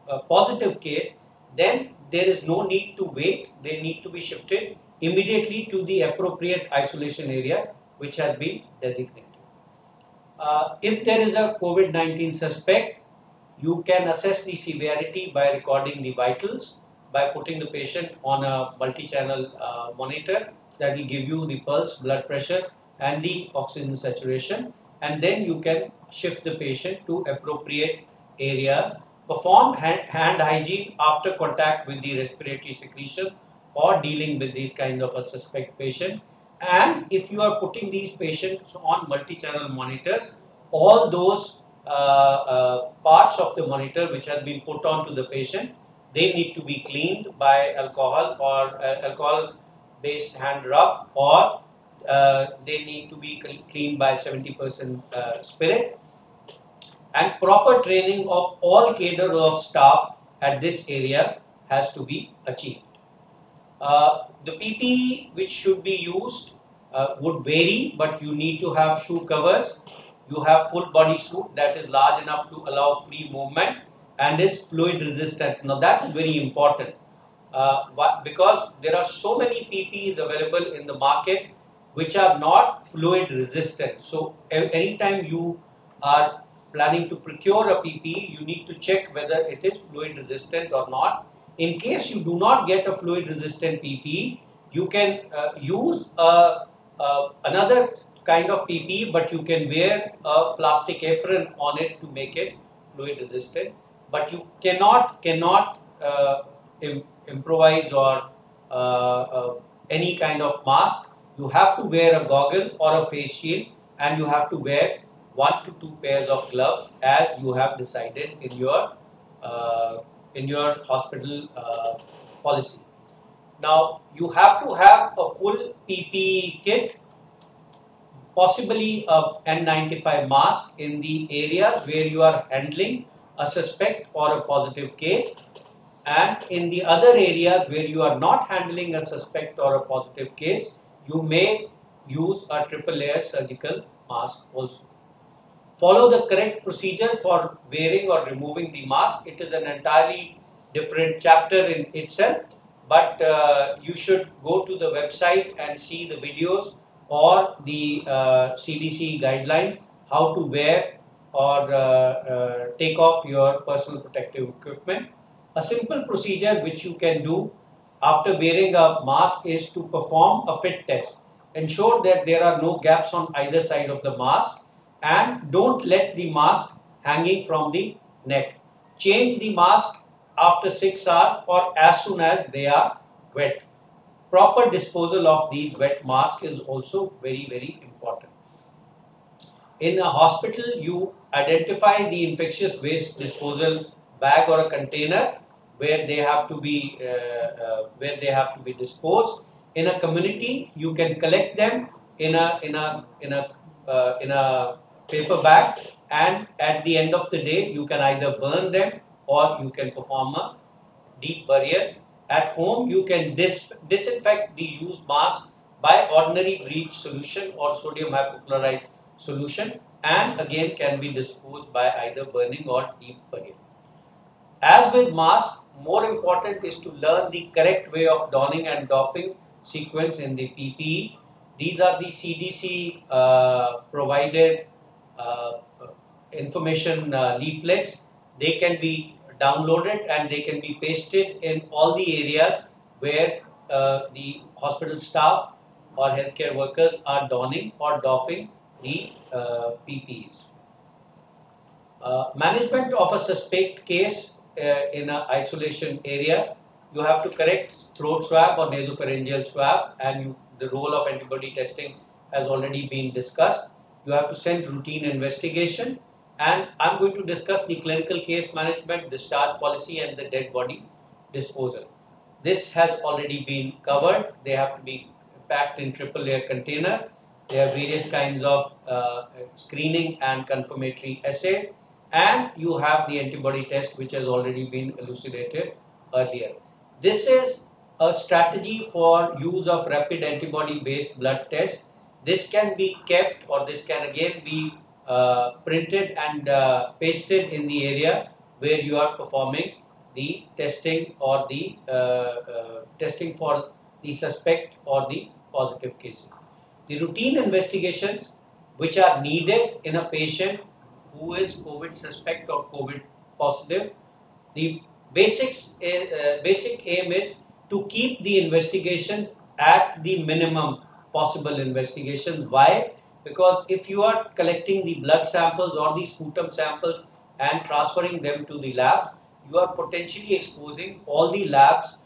uh, positive case then there is no need to wait they need to be shifted immediately to the appropriate isolation area which has been designated. Uh, if there is a COVID-19 suspect you can assess the severity by recording the vitals by putting the patient on a multi-channel uh, monitor that will give you the pulse, blood pressure and the oxygen saturation and then you can shift the patient to appropriate areas. Perform hand, hygiene after contact with the respiratory secretion or dealing with these kind of a suspect patient. And if you are putting these patients on multi-channel monitors all those uh, uh, parts of the monitor which have been put on to the patient, they need to be cleaned by alcohol or uh, alcohol based hand rub or uh, they need to be cleaned by 70% uh, spirit and proper training of all cadre of staff at this area has to be achieved. Uh, the PPE which should be used would vary but you need to have shoe covers you have full body suit that is large enough to allow free movement and is fluid resistant. Now that is very important uh, because there are so many PPEs available in the market which are not fluid resistant. So anytime you are planning to procure a PPE, you need to check whether it is fluid resistant or not. In case you do not get a fluid resistant PPE, you can uh, use uh, uh another kind of PPE, but you can wear a plastic apron on it to make it fluid resistant. But you cannot cannot uh, Im improvise or uh, any kind of mask. You have to wear a goggle or a face shield, and you have to wear one to two pairs of gloves as you have decided in your uh, in your hospital uh, policy. Now you have to have a full PPE kit possibly a N95 mask in the areas where you are handling a suspect or a positive case and in the other areas where you are not handling a suspect or a positive case you may use a triple layer surgical mask also. Follow the correct procedure for wearing or removing the mask. It is an entirely different chapter in itself but uh, you should go to the website and see the videos or the uh, CDC guidelines how to wear or uh, uh, take off your personal protective equipment. A simple procedure which you can do after wearing a mask is to perform a fit test. Ensure that there are no gaps on either side of the mask and don't let the mask hanging from the neck. Change the mask after 6 hours or as soon as they are wet proper disposal of these wet masks is also very, very important. In a hospital, you identify the infectious waste disposal bag or a container where they have to be uh, uh, where they have to be disposed. In a community, you can collect them in a in a in a uh, in a paper bag, and at the end of the day, you can either burn them or you can perform a deep burial. At home, you can dis disinfect the used mask by ordinary bleach solution or sodium hypochlorite solution and again can be disposed by either burning or deep burial. As with masks, more important is to learn the correct way of donning and doffing sequence in the PPE. These are the CDC uh, provided information uh, leaflets. They can be downloaded and they can be pasted in all the areas where uh, the hospital staff or healthcare workers are donning or doffing the uh, PPEs. Uh, management of a suspect case uh, in an isolation area, you have to correct throat swab or nasopharyngeal swab and you, the role of antibody testing has already been discussed. You have to send routine investigation and I'm going to discuss the clinical case management, discharge policy and the dead body disposal. This has already been covered. They have to be packed in triple layer container. There are various kinds of uh, screening and confirmatory assays and you have the antibody test which has already been elucidated earlier. This is a strategy for use of rapid antibody based blood test. This can be kept or this can again be uh, printed and uh, pasted in the area where you are performing the testing or the uh, uh testing for the suspect or the positive cases. The routine investigations which are needed in a patient who is COVID suspect or COVID positive. The basics, uh, basic aim is to keep the investigations at the minimum possible investigations. Why? Because if you are collecting the blood samples or the sputum samples and transferring them to the lab, you are potentially exposing all the labs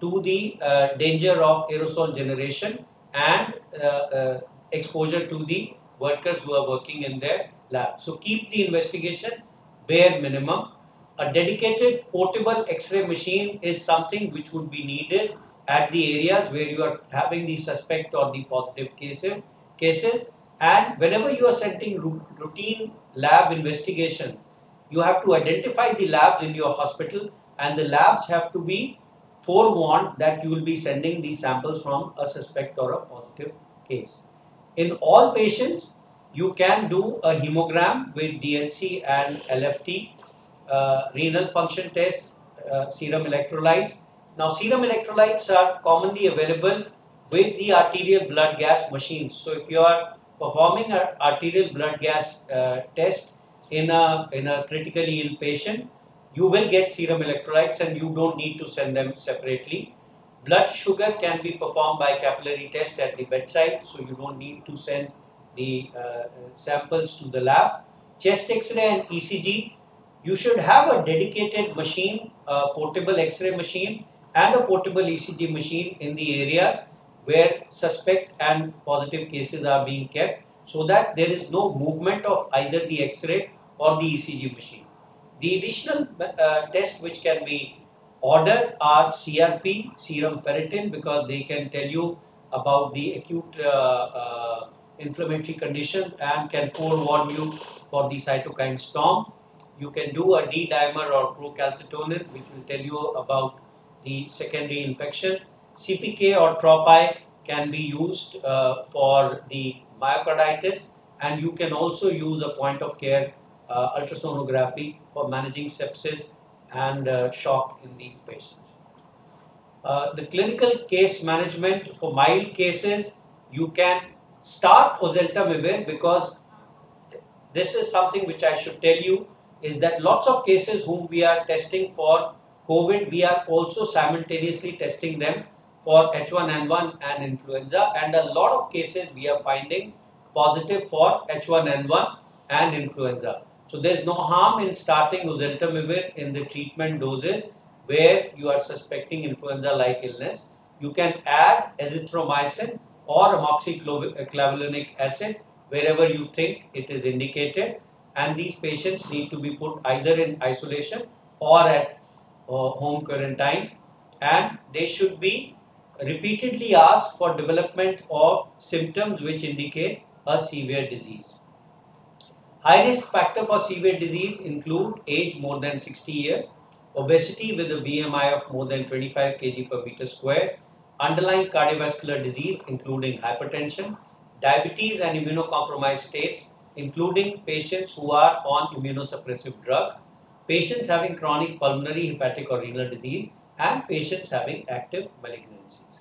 to the uh, danger of aerosol generation and uh, uh exposure to the workers who are working in their lab. So keep the investigation bare minimum. A dedicated portable X-ray machine is something which would be needed at the areas where you are having the suspect or the positive cases. cases. And whenever you are sending routine lab investigation, you have to identify the labs in your hospital and the labs have to be forewarned that you will be sending these samples from a suspect or a positive case. In all patients, you can do a hemogram with DLC and LFT, uh, renal function test, uh, serum electrolytes. Now, serum electrolytes are commonly available with the arterial blood gas machines. So, if you are performing an arterial blood gas uh, test in a, in a critically ill patient, you will get serum electrolytes and you don't need to send them separately. Blood sugar can be performed by capillary test at the bedside, so you don't need to send the uh, samples to the lab. Chest X-ray and ECG, you should have a dedicated machine, a portable X-ray machine and a portable ECG machine in the areas where suspect and positive cases are being kept so that there is no movement of either the X-ray or the ECG machine. The additional uh, tests which can be ordered are CRP, serum ferritin because they can tell you about the acute uh, uh, inflammatory condition and can forewarn you for the cytokine storm. You can do a D-dimer or procalcitonin which will tell you about the secondary infection. CPK or TROPI can be used uh, for the myocarditis and you can also use a point of care uh, ultrasonography for managing sepsis and uh, shock in these patients. Uh, the clinical case management for mild cases, you can start oseltamivir because this is something which I should tell you is that lots of cases whom we are testing for COVID, we are also simultaneously testing them for H1N1 and influenza and a lot of cases we are finding positive for H1N1 and influenza. So there's no harm in starting oseltamivir in the treatment doses where you are suspecting influenza-like illness. You can add azithromycin or amoxiclavulinic acid wherever you think it is indicated and these patients need to be put either in isolation or at home quarantine and they should be repeatedly asked for development of symptoms which indicate a severe disease. High risk factor for severe disease include age more than 60 years, obesity with a BMI of more than 25 kg per meter square, underlying cardiovascular disease including hypertension, diabetes and immunocompromised states including patients who are on immunosuppressive drug, patients having chronic pulmonary, hepatic or renal disease and patients having active malignancies.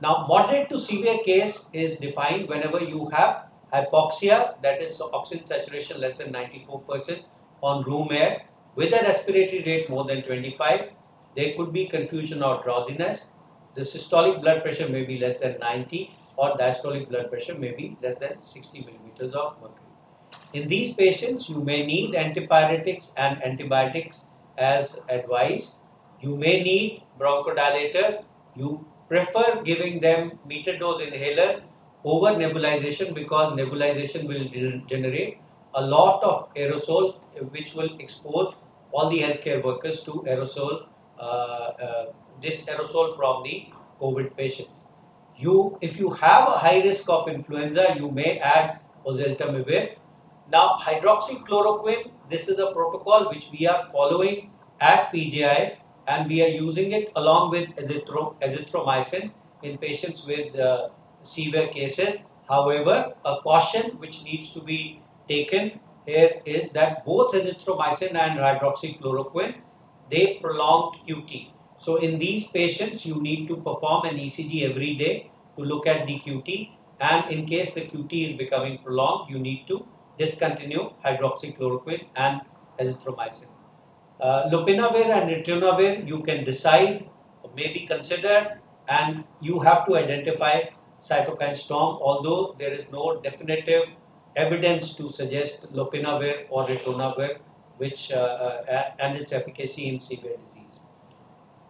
Now moderate to severe case is defined whenever you have hypoxia that is oxygen saturation less than 94% on room air with a respiratory rate more than 25, there could be confusion or drowsiness. The systolic blood pressure may be less than 90 or diastolic blood pressure may be less than 60 millimeters of mercury. In these patients, you may need antipyretics and antibiotics as advised. You may need bronchodilator. You prefer giving them meter dose inhaler over nebulization because nebulization will generate a lot of aerosol which will expose all the healthcare workers to aerosol, uh, uh, this aerosol from the COVID patients. You, if you have a high risk of influenza, you may add oseltamivir. Now, hydroxychloroquine, this is a protocol which we are following at PGI and we are using it along with azithromycin in patients with uh, severe cases. However, a caution which needs to be taken here is that both azithromycin and hydroxychloroquine, they prolonged QT. So in these patients, you need to perform an ECG every day to look at the QT and in case the QT is becoming prolonged, you need to discontinue hydroxychloroquine and azithromycin. Uh, lopinavir and ritonavir you can decide may be considered and you have to identify cytokine storm although there is no definitive evidence to suggest lopinavir or ritonavir which uh, uh, and its efficacy in severe disease.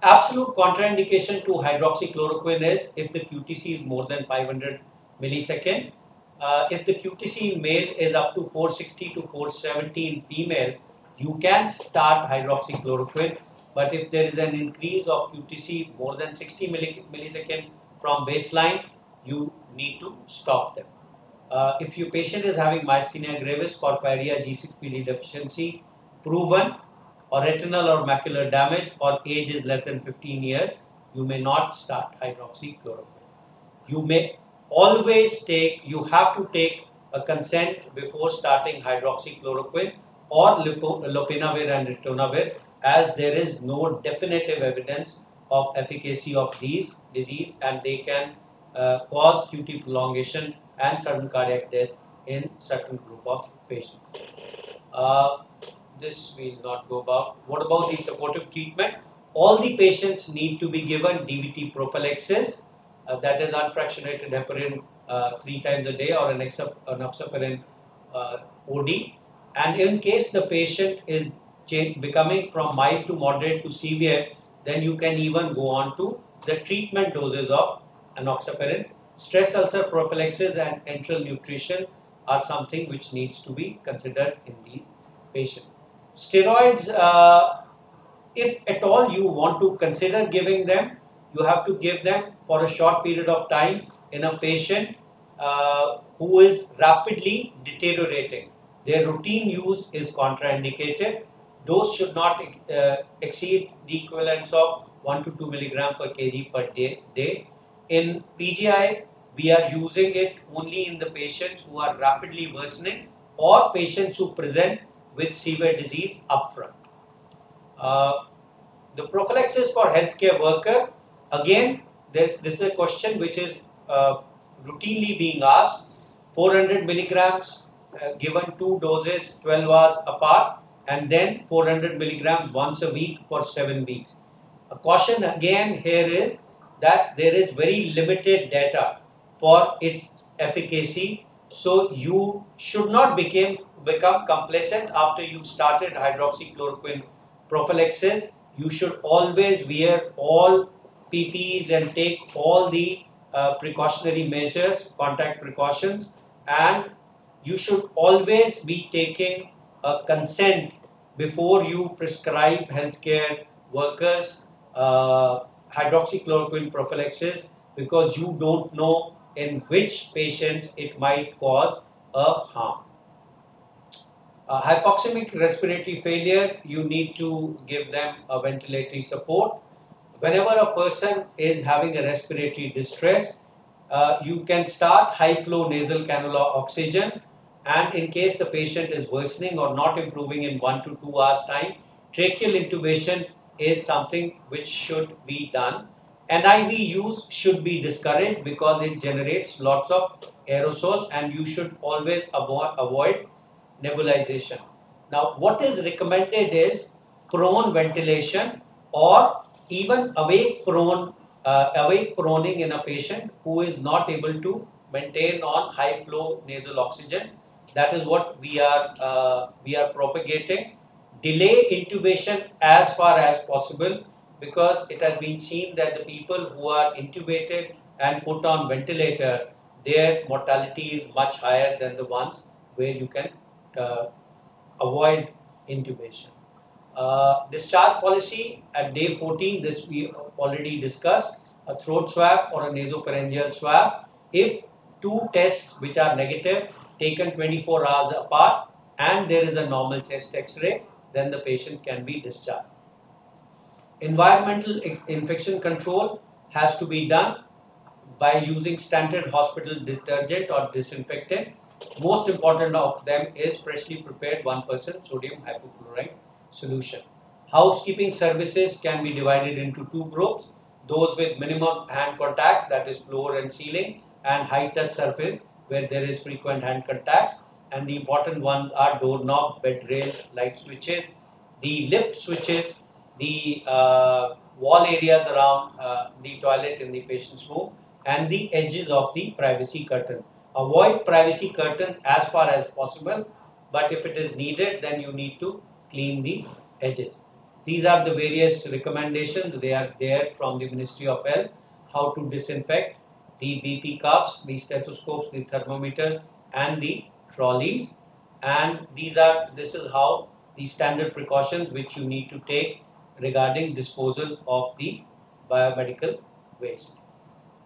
Absolute contraindication to hydroxychloroquine is if the QTC is more than 500 millisecond. Uh, if the QTC in male is up to 460 to 470 in female, you can start hydroxychloroquine. But if there is an increase of QTC more than 60 millisecond from baseline, you need to stop them. Uh, if your patient is having myasthenia gravis, porphyria, G6PD deficiency, proven, or retinal or macular damage, or age is less than 15 years, you may not start hydroxychloroquine. You may always take, you have to take a consent before starting hydroxychloroquine or lopinavir and ritonavir as there is no definitive evidence of efficacy of these disease and they can uh, cause QT prolongation and sudden cardiac death in certain group of patients. Uh, this will not go about. What about the supportive treatment? All the patients need to be given DVT prophylaxis, uh, that is unfractionated heparin uh, three times a day or an, enoxaparin uh, OD. And in case the patient is becoming from mild to moderate to severe, then you can even go on to the treatment doses of enoxaparin Stress ulcer prophylaxis and enteral nutrition are something which needs to be considered in these patients. Steroids, uh, if at all you want to consider giving them, you have to give them for a short period of time in a patient uh, who is rapidly deteriorating. Their routine use is contraindicated. Dose should not uh, exceed the equivalence of 1 to 2 milligram per kg per day, day in PGI, we are using it only in the patients who are rapidly worsening or patients who present with severe disease upfront. Uh, the prophylaxis for healthcare worker, again, this is a question which is uh, routinely being asked. 400 milligrams uh, given two doses 12 hours apart and then 400 milligrams once a week for 7 weeks. A caution again here is that there is very limited data for its efficacy. So you should not become, become complacent after you started hydroxychloroquine prophylaxis. You should always wear all PPEs and take all the uh, precautionary measures, contact precautions, and you should always be taking a consent before you prescribe healthcare workers uh, hydroxychloroquine prophylaxis because you don't know in which patients it might cause a harm. Uh, hypoxemic respiratory failure, you need to give them a ventilatory support. Whenever a person is having a respiratory distress, uh, you can start high flow nasal cannula oxygen and in case the patient is worsening or not improving in 1 to 2 hours time, tracheal intubation is something which should be done. NIV use should be discouraged because it generates lots of aerosols and you should always avoid, avoid nebulization. Now, what is recommended is prone ventilation or even awake prone, uh, awake proning in a patient who is not able to maintain on high flow nasal oxygen. That is what we are uh, we are propagating. Delay intubation as far as possible because it has been seen that the people who are intubated and put on ventilator, their mortality is much higher than the ones where you can uh, avoid intubation. Uh, discharge policy at day 14, this we already discussed, a throat swab or a nasopharyngeal swab. If two tests which are negative taken 24 hours apart and there is a normal chest x-ray, then the patient can be discharged. Environmental infection control has to be done by using standard hospital detergent or disinfectant most important of them is freshly prepared 1% sodium hypochlorite solution. Housekeeping services can be divided into two groups, those with minimum hand contacts that is floor and ceiling and high touch surface where there is frequent hand contacts. And the important ones are doorknob, bed rail, light switches, the lift switches, the uh, wall areas around uh, the toilet in the patient's room and the edges of the privacy curtain. Avoid privacy curtain as far as possible but if it is needed then you need to clean the edges. These are the various recommendations they are there from the Ministry of Health how to disinfect the BP cuffs, the stethoscopes, the thermometer and the trolleys and these are this is how the standard precautions which you need to take regarding disposal of the biomedical waste.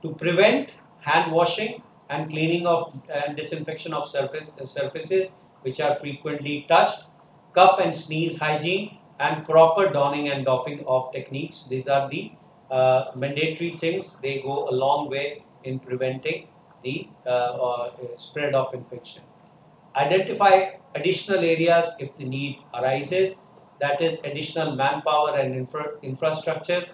To prevent hand washing and cleaning of and disinfection of surface, uh, surfaces which are frequently touched, cough and sneeze hygiene, and proper donning and doffing of techniques. These are the uh, mandatory things. They go a long way in preventing the uh, uh, spread of infection. Identify additional areas if the need arises. That is additional manpower and infra infrastructure.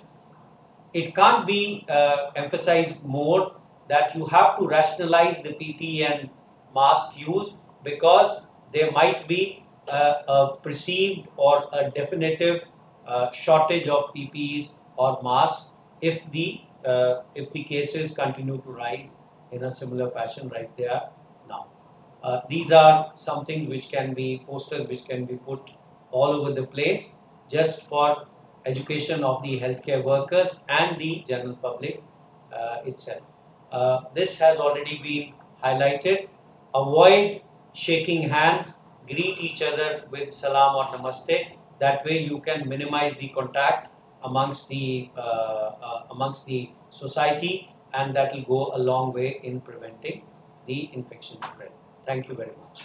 It can't be uh, emphasized more that you have to rationalize the PPE and mask use because there might be a, perceived or a definitive uh, shortage of PPEs or masks if the uh, if the cases continue to rise in a similar fashion right there now. Uh, these are some things which can be posters which can be put all over the place just for education of the healthcare workers and the general public uh, itself. Uh, this has already been highlighted. Avoid shaking hands, greet each other with salam or namaste. That way you can minimize the contact amongst the, uh, uh, amongst the society and that will go a long way in preventing the infection spread. Thank you very much.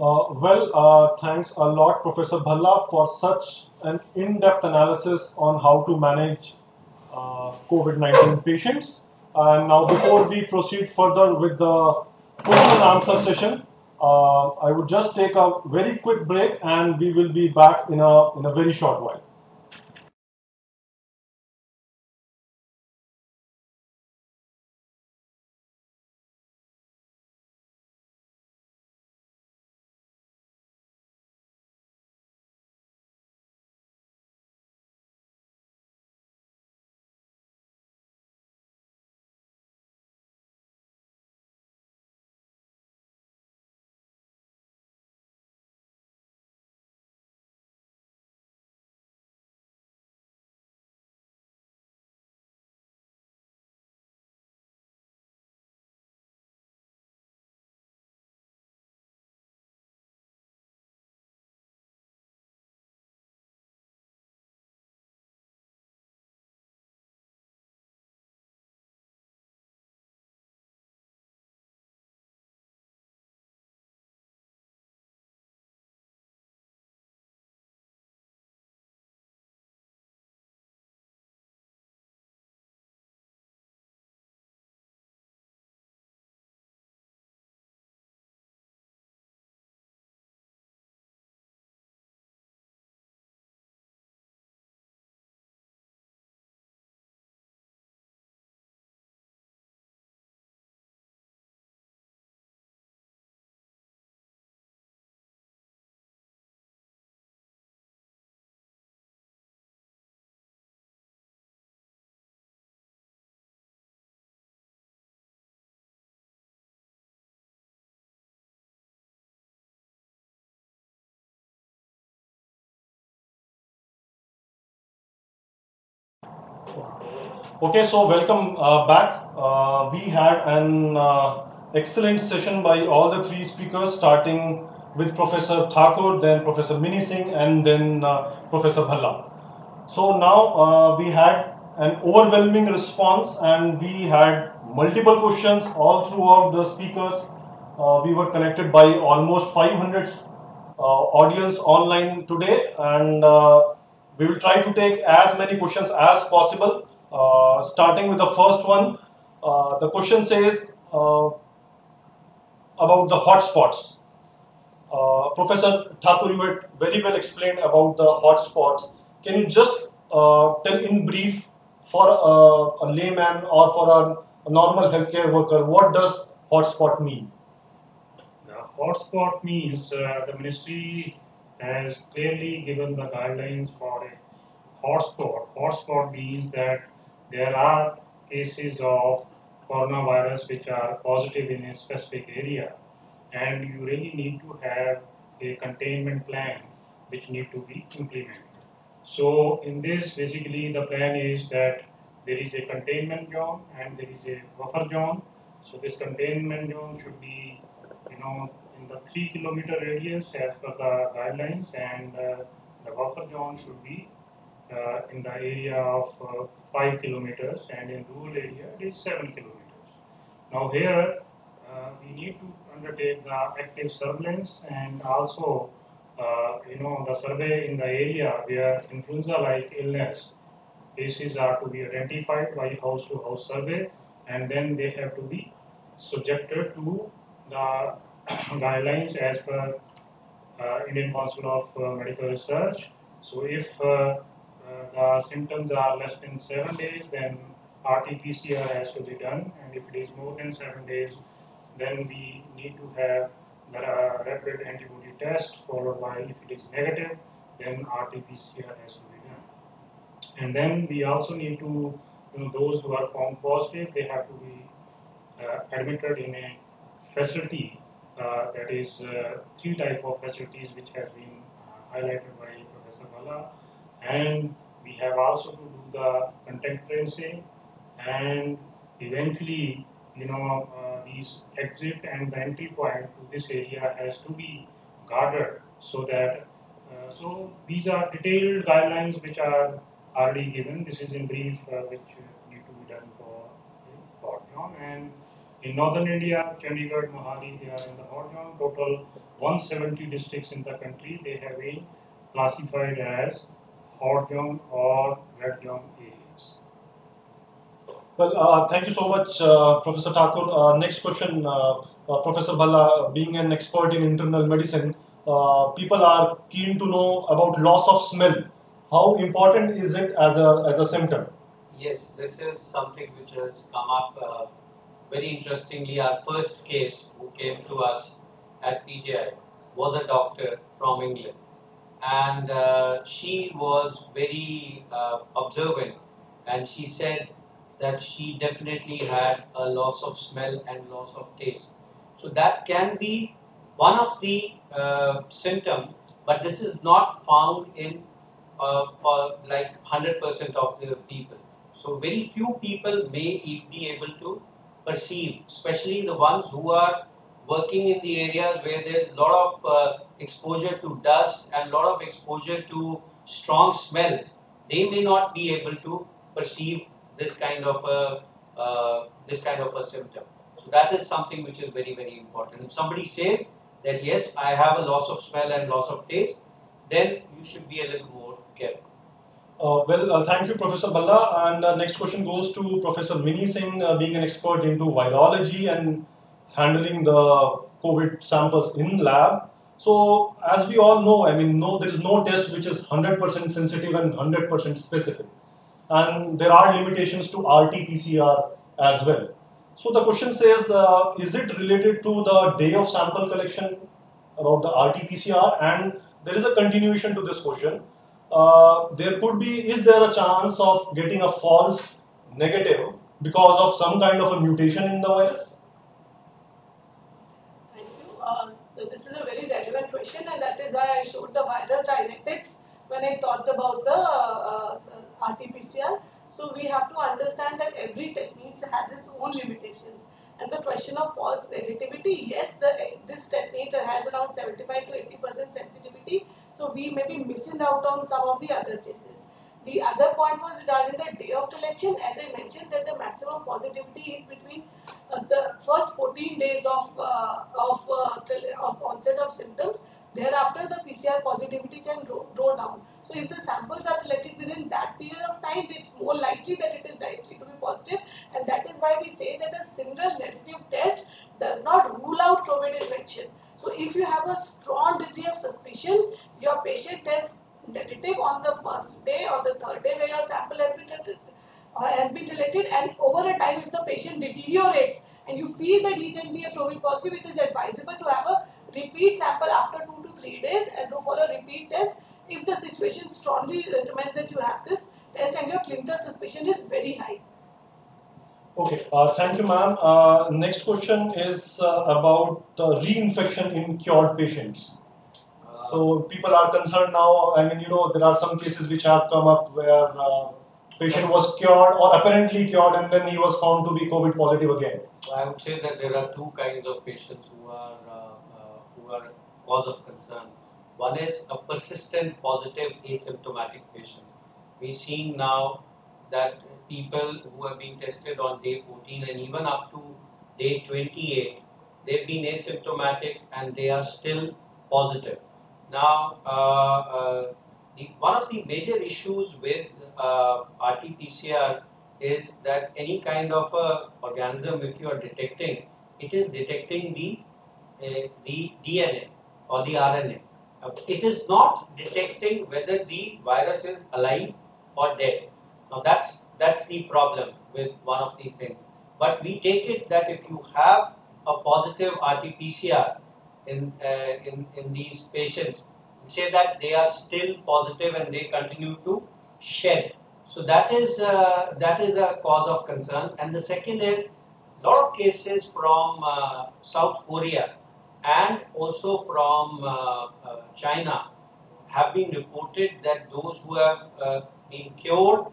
Uh, well, uh, thanks a lot, Professor Bhalla, for such an in-depth analysis on how to manage uh, COVID-19 patients. And now before we proceed further with the question and answer session, uh, I would just take a very quick break and we will be back in a, in a very short while. Okay, so welcome uh, back. Uh, we had an uh, excellent session by all the three speakers, starting with Professor Thakur, then Professor Mini Singh, and then uh, Professor Bhalla. So now uh, we had an overwhelming response, and we had multiple questions all throughout the speakers. Uh, we were connected by almost 500 uh, audience online today, and we will try to take as many questions as possible. Uh, starting with the first one, uh, the question says uh, about the hotspots. Uh, Professor Thakur, you very well explained about the hotspots. Can you just uh, tell in brief for a, a layman or for a, a normal healthcare worker what does hotspot mean? Hotspot means the ministry has clearly given the guidelines for a hotspot. Hotspot means that there are cases of coronavirus which are positive in a specific area and you really need to have a containment plan which need to be implemented. So in this basically the plan is that there is a containment zone and there is a buffer zone. So this containment zone should be you know in the three kilometer radius as per the guidelines and uh, the buffer zone should be uh, in the area of uh, 5 kilometers and in rural area it is 7 kilometers. Now here uh, we need to undertake the active surveillance and also uh, you know the survey in the area where influenza like illness cases are to be identified by house to house survey and then they have to be subjected to the guidelines as per uh, Indian Council of uh, Medical Research. So if the symptoms are less than seven days, then RT-PCR has to be done, and if it is more than seven days, then we need to have the uh, rapid antibody test followed by if it is negative, then RT-PCR has to be done. And then we also need to, you know, those who are found positive, they have to be uh, admitted in a facility uh, that is uh, three type of facilities which has been uh, highlighted by Professor Bhalla and we have also to do the contact tracing. And eventually you know uh, these exit and the entry point to this area has to be guarded so that uh, so these are detailed guidelines which are already given. This is in brief uh, which need to be done for hot zone and in northern India, Chandigarh, Mohali, they are in the zone. Total 170 districts in the country, they have been classified as hot zone or red zone areas. Well, uh, thank you so much, uh, Professor Thakur. Uh, next question, uh, uh, Professor Bhalla, being an expert in internal medicine, uh, people are keen to know about loss of smell. How important is it as a, as a symptom? Yes, this is something which has come up very interestingly, our first case who came to us at PGI was a doctor from England. And uh, she was very uh, observant and she said that she definitely had a loss of smell and loss of taste. So that can be one of the uh, symptoms, but this is not found in uh, like 100% of the people. So very few people may be able to perceive, especially the ones who are working in the areas where there's a lot of uh, exposure to dust and a lot of exposure to strong smells, they may not be able to perceive this kind of a uh, this kind of a symptom. So that is something which is very very important. If somebody says that yes, I have a loss of smell and loss of taste, then you should be a little more careful. Uh, well, uh, thank you, Professor Bhalla. And uh, next question goes to Professor Mini Singh, uh, being an expert into virology and handling the COVID samples in lab. So, as we all know, I mean, no, there is no test which is 100% sensitive and 100% specific. And there are limitations to RT-PCR as well. So the question says, uh, is it related to the day of sample collection about the RT-PCR? And there is a continuation to this question uh, there could be, is there a chance of getting a false negative because of some kind of a mutation in the virus? Thank you. Uh, this is a very relevant question and that is why I showed the viral kinetics when I talked about the uh, uh RT-PCR. So we have to understand that every technique has its own limitations. And the question of false negativity, yes, the, this technique has around 75 to 80% sensitivity, so we may be missing out on some of the other cases. The other point was regarding the day of election. As I mentioned, that the maximum positivity is between uh, the first 14 days of uh, of, uh, of onset of symptoms. Thereafter, the PCR positivity can go, go down. So, if the samples are collected within that period of time, it's more likely that it is likely to be positive. and that is why we say that a single negative test does not rule out COVID infection. So, if you have a strong degree of suspicion, your patient tests negative on the first day or the third day where your sample has been detected, uh, has been collected and over a time if the patient deteriorates and you feel that he can be a COVID positive, it is advisable to have a repeat sample after 2 to 3 days and go for a repeat test if the situation strongly recommends that you have this test and your clinical suspicion is very high. Okay, uh, thank you ma'am. Uh, next question is uh, about reinfection in cured patients. So people are concerned now. I mean, you know, there are some cases which have come up where uh, patient was cured or apparently cured, and then he was found to be COVID positive again. I would say that there are two kinds of patients who are uh, uh, who are cause of concern. One is a persistent positive asymptomatic patient. We're seeing now that people who have been tested on day 14 and even up to day 28, they've been asymptomatic and they are still positive. Now, uh, uh, the, one of the major issues with uh, RT-PCR is that any kind of organism, if you are detecting, it is detecting the the DNA or the RNA. It is not detecting whether the virus is alive or dead. Now that's that's the problem with one of the things. But we take it that if you have a positive RT-PCR, in, uh, in, in these patients say that they are still positive and they continue to shed. So that is, uh, that is a cause of concern. And the second is a lot of cases from uh, South Korea and also from uh, uh, China have been reported that those who have uh, been cured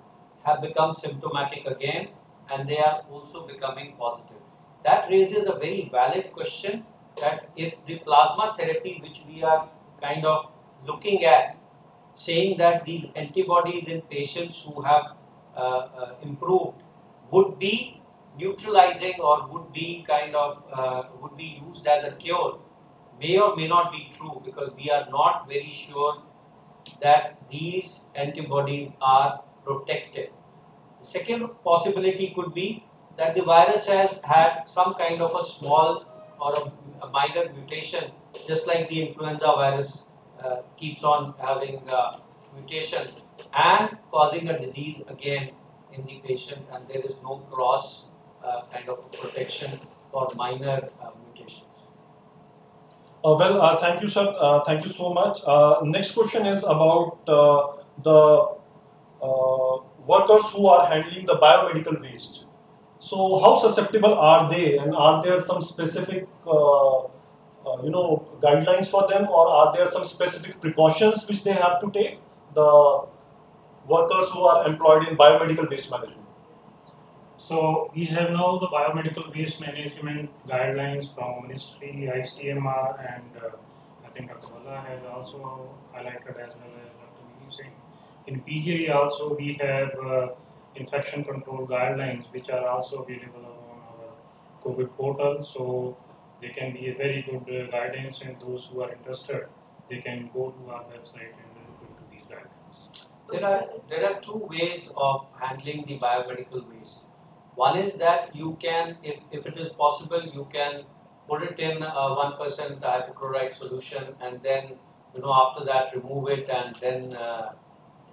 have become symptomatic again and they are also becoming positive. That raises a very valid question that if the plasma therapy which we are kind of looking at saying that these antibodies in patients who have uh, uh, improved would be neutralizing or would be kind of uh, would be used as a cure may or may not be true because we are not very sure that these antibodies are protective. The second possibility could be that the virus has had some kind of a small or a a minor mutation, just like the influenza virus uh, keeps on having uh, mutation and causing a disease again in the patient, and there is no cross uh, kind of protection for minor uh, mutations. Uh, well, uh, thank you, sir. thank you so much. next question is about the workers who are handling the biomedical waste. So how susceptible are they, and are there some specific, uh, uh, you know, guidelines for them, or are there some specific precautions which they have to take? The workers who are employed in biomedical waste management. So we have now the biomedical waste management guidelines from Ministry, ICMR, and uh, I think Dr. Bhalla has also highlighted as well as Dr. Mini Singh. In PGI also we have uh, infection control guidelines, which are also available on our COVID portal. So they can be a very good uh, guidance, and those who are interested, they can go to our website and look into these guidelines. There are there are two ways of handling the biomedical waste. One is that you can, if, if it is possible, you can put it in a one hypochlorite solution, and then you know after that remove it and then uh,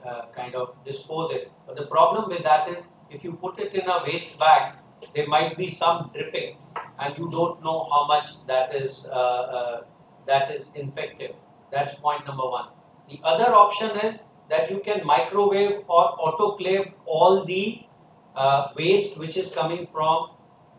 uh, kind of dispose it. But the problem with that is if you put it in a waste bag, there might be some dripping, and you don't know how much that is uh, uh, that is infective. That's point number one. The other option is that you can microwave or autoclave all the uh, waste which is coming from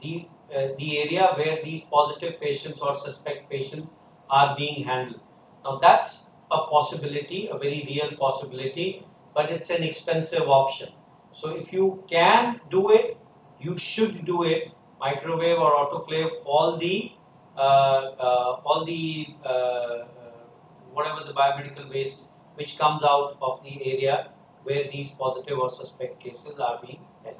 the uh, the area where these positive patients or suspect patients are being handled. Now that's a possibility, a very real possibility but it's an expensive option. So if you can do it, you should do it. Microwave or autoclave all the uh, uh, all the uh, uh, whatever the biomedical waste which comes out of the area where these positive or suspect cases are being held.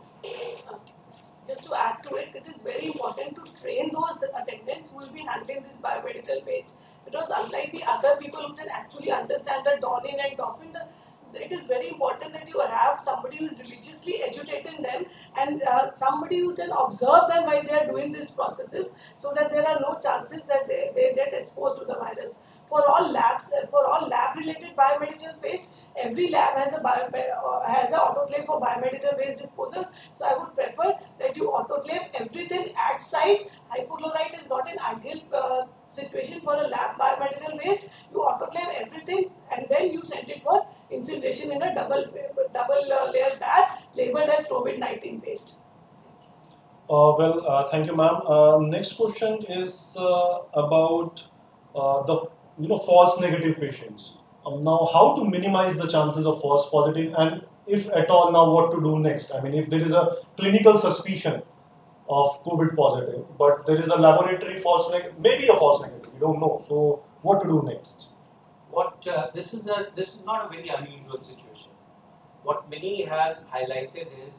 Just, just to add to it, it is very important to train those attendants who will be handling this biomedical waste. Because unlike the other people who can actually understand the dawn in and doff in, the, it is very important that you have somebody who is religiously educating them and uh, somebody who can observe them while they are doing these processes so that there are no chances that they, they get exposed to the virus. For all labs, uh, for all lab related biomedical waste, every lab has a bio, uh, has an autoclave for biomedical waste disposal. So I would prefer that you autoclave everything at site. Hypochlorite is not an ideal uh, situation for a lab biomedical waste. You autoclave everything and then you send it for incineration in a double double uh, layer bag labeled as COVID-19 waste. Uh, well, uh, thank you, ma'am. Uh, next question is uh, about the you know false negative patients. Um, now, how to minimize the chances of false positive, and if at all, now what to do next? I mean, if there is a clinical suspicion of COVID positive, but there is a laboratory false negative, maybe a false negative, we don't know. So, what to do next? What uh, this is a this is not a very unusual situation. What Mini has highlighted is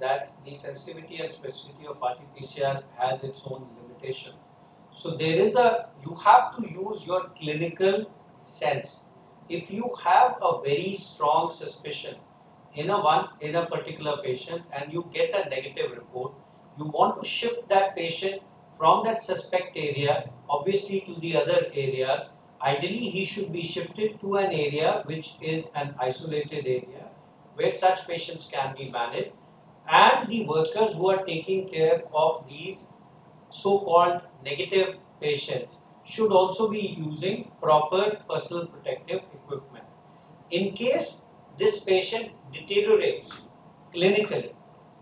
that the sensitivity and specificity of RT-PCR has its own limitation. So there is a you have to use your clinical sense. If you have a very strong suspicion in a one in a particular patient and you get a negative report, you want to shift that patient from that suspect area obviously to the other area. Ideally, he should be shifted to an area which is an isolated area where such patients can be managed. And the workers who are taking care of these so-called negative patients should also be using proper personal protective equipment. In case this patient deteriorates clinically,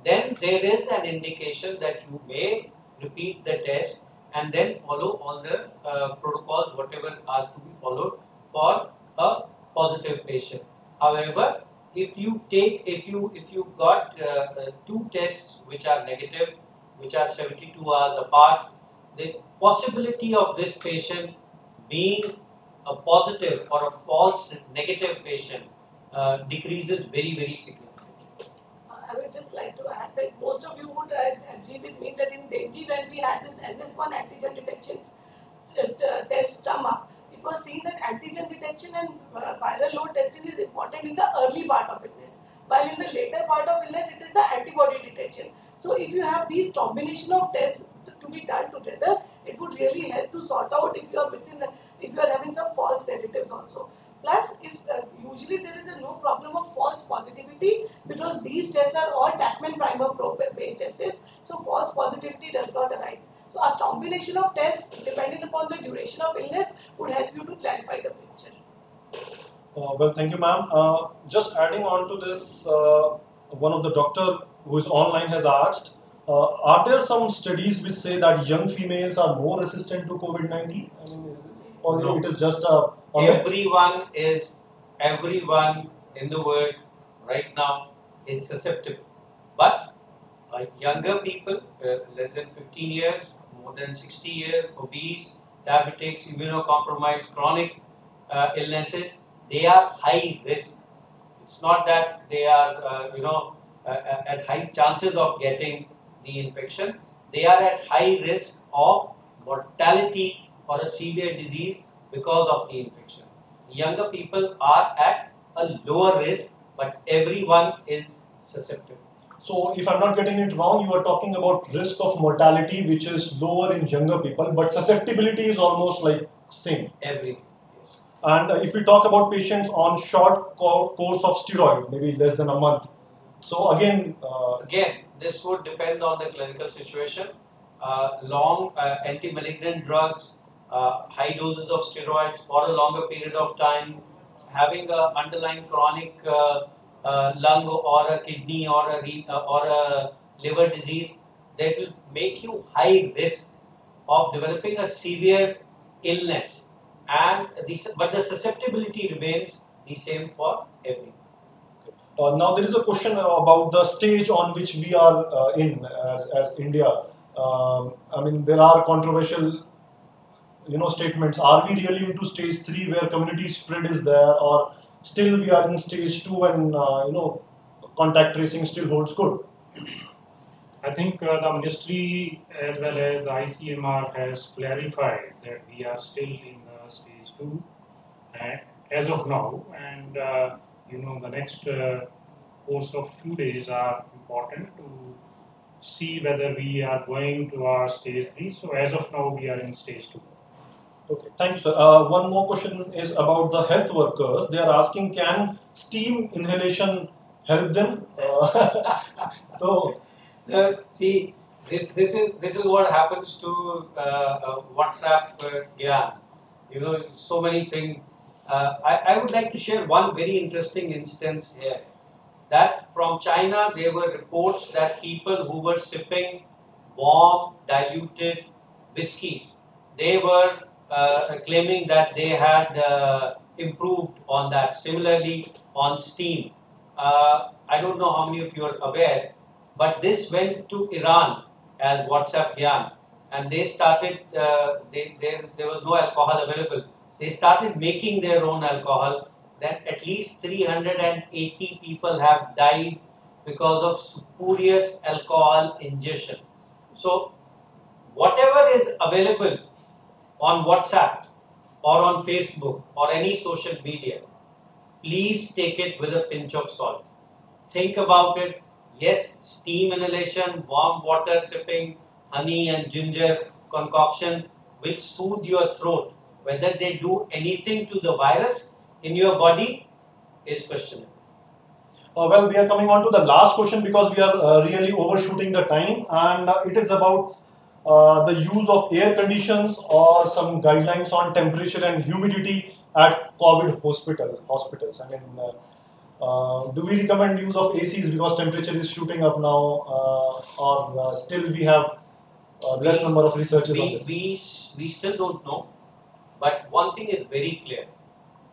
then there is an indication that you may repeat the test and then follow all the uh, protocols whatever are to be followed for a positive patient. However, if you take if you if you've got uh, uh, two tests which are negative, which are 72 hours apart, the possibility of this patient being a positive or a false negative patient uh, decreases very very significantly. I would just like to add that most of you would uh, agree with me that in dengue, when we had this NS1 antigen detection uh, test come up, it was seen that antigen detection and uh, viral load testing is important in the early part of illness, while in the later part of illness, it is the antibody detection. So, if you have these combination of tests to be done together, it would really help to sort out if you are missing, if you are having some false negatives also. Plus, if uh, usually there is a no problem of false positivity because these tests are all Taqman primer probe based tests, so false positivity does not arise. So, a combination of tests depending upon the duration of illness would help you to clarify the picture. Uh, well, thank you, ma'am. Uh, just adding on to this, uh, one of the doctor who is online has asked, uh, are there some studies which say that young females are more resistant to COVID-19? I mean, is it, or No. it is just a, everyone is everyone in the world right now is susceptible but uh, younger people uh, less than 15 years more than 60 years obese diabetics immunocompromised chronic uh, illnesses they are high risk it's not that they are uh, you know at high chances of getting the infection they are at high risk of mortality or a severe disease because of the infection. Younger people are at a lower risk, but everyone is susceptible. So, if I'm not getting it wrong, you are talking about risk of mortality, which is lower in younger people, but susceptibility is almost like same. Everything. Yes. And uh, if we talk about patients on short co- course of steroid, maybe less than a month. So again, uh, Again, this would depend on the clinical situation. Uh, long uh, anti-malignant drugs, uh, high doses of steroids for a longer period of time, having an underlying chronic uh, uh, lung or a kidney or a or a liver disease, that will make you high risk of developing a severe illness. And this, but the susceptibility remains the same for everyone. Uh, now there is a question about the stage on which we are uh, in as, as India. Um, I mean, there are controversial, you know, statements. Are we really into stage three where community spread is there, or still we are in stage two and uh, you know, contact tracing still holds good? I think uh, the ministry as well as the ICMR has clarified that we are still in the stage two uh, as of now, and uh, you know the next uh, course of few days are important to see whether we are going to our stage three. So as of now, we are in stage two. Okay, thank you, sir. Uh, one more question is about the health workers. They are asking, can steam inhalation help them? Uh, so, Uh, see, this this is this is what happens to uh, uh, WhatsApp uh, Gyan. You know, so many things. Uh, I, I would like to share one very interesting instance here. That from China, there were reports that people who were sipping warm, diluted whiskeys, they were uh, claiming that they had uh, improved on that. Similarly, on steam. Uh, I don't know how many of you are aware, but this went to Iran as WhatsApp Gyan, and they started. Uh, they, there, there was no alcohol available. They started making their own alcohol. Then at least 380 people have died because of spurious alcohol ingestion. So, whatever is available on WhatsApp or on Facebook or any social media, please take it with a pinch of salt. Think about it. Yes, steam inhalation, warm water sipping, honey and ginger concoction will soothe your throat. Whether they do anything to the virus in your body is questionable. Uh, well, we are coming on to the last question because we are uh, really overshooting the time, and uh, it is about uh, the use of air conditions or some guidelines on temperature and humidity at COVID hospital hospitals. I mean, uh, uh, do we recommend use of ACs because temperature is shooting up now, or still we have less number of researchers on we, this? we, we still don't know. But one thing is very clear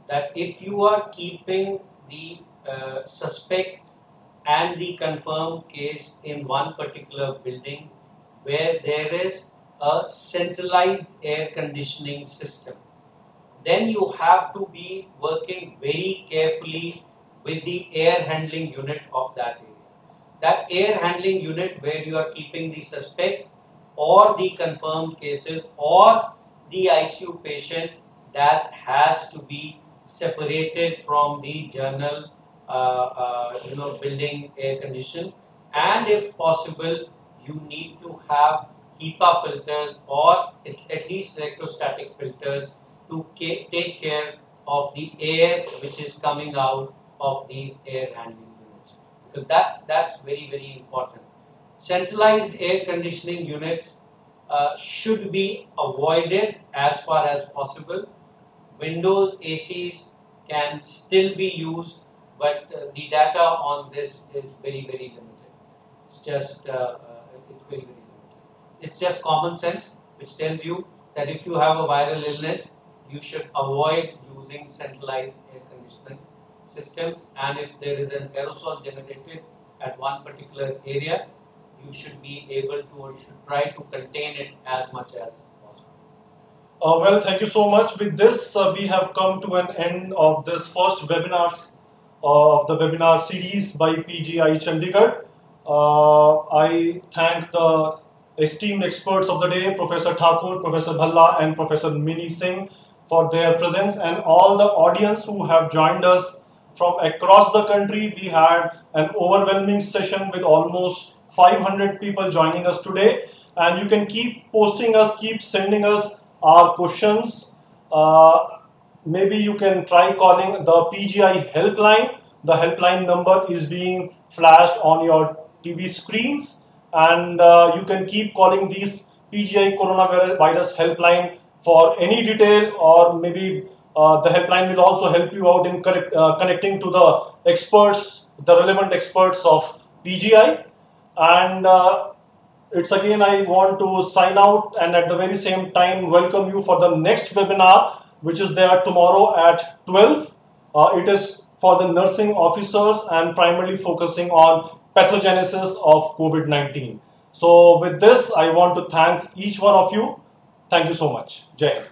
that if you are keeping the uh, suspect and the confirmed case in one particular building where there is a centralized air conditioning system, then you have to be working very carefully with the air handling unit of that area. That air handling unit where you are keeping the suspect or the confirmed cases or the ICU patient that has to be separated from the general uh, uh, you know building air condition. And if possible you need to have HEPA filters or at, least electrostatic filters to take care of the air which is coming out of these air handling units. Because that's that's very very important. Centralized air conditioning units uh, should be avoided as far as possible. Windows ACs can still be used, but uh, the data on this is very, very limited. It's just, uh, uh, it's very, very limited. It's just common sense, which tells you that if you have a viral illness, you should avoid using centralized air conditioning systems. And if there is an aerosol generated at one particular area, you should be able to or you should try to contain it as much as possible. Uh, well, thank you so much. With this, uh, we have come to an end of this first webinar of the webinar series by PGI Chandigarh. Uh, I thank the esteemed experts of the day, Professor Thakur, Professor Bhalla, and Professor Mini Singh for their presence and all the audience who have joined us from across the country. We had an overwhelming session with almost 500 people joining us today. And you can keep posting us keep sending us our questions. Uh, maybe you can try calling the pgi helpline. The helpline number is being flashed on your tv screens. And uh, you can keep calling these pgi coronavirus helpline for any detail or maybe uh, the helpline will also help you out in correct, uh, connecting to the experts the relevant experts of pgi and uh, it's again I want to sign out and at the very same time welcome you for the next webinar which is there tomorrow at 12. Uh, it is for the nursing officers and primarily focusing on pathogenesis of COVID-19. So with this, I want to thank each one of you. Thank you so much. Jai.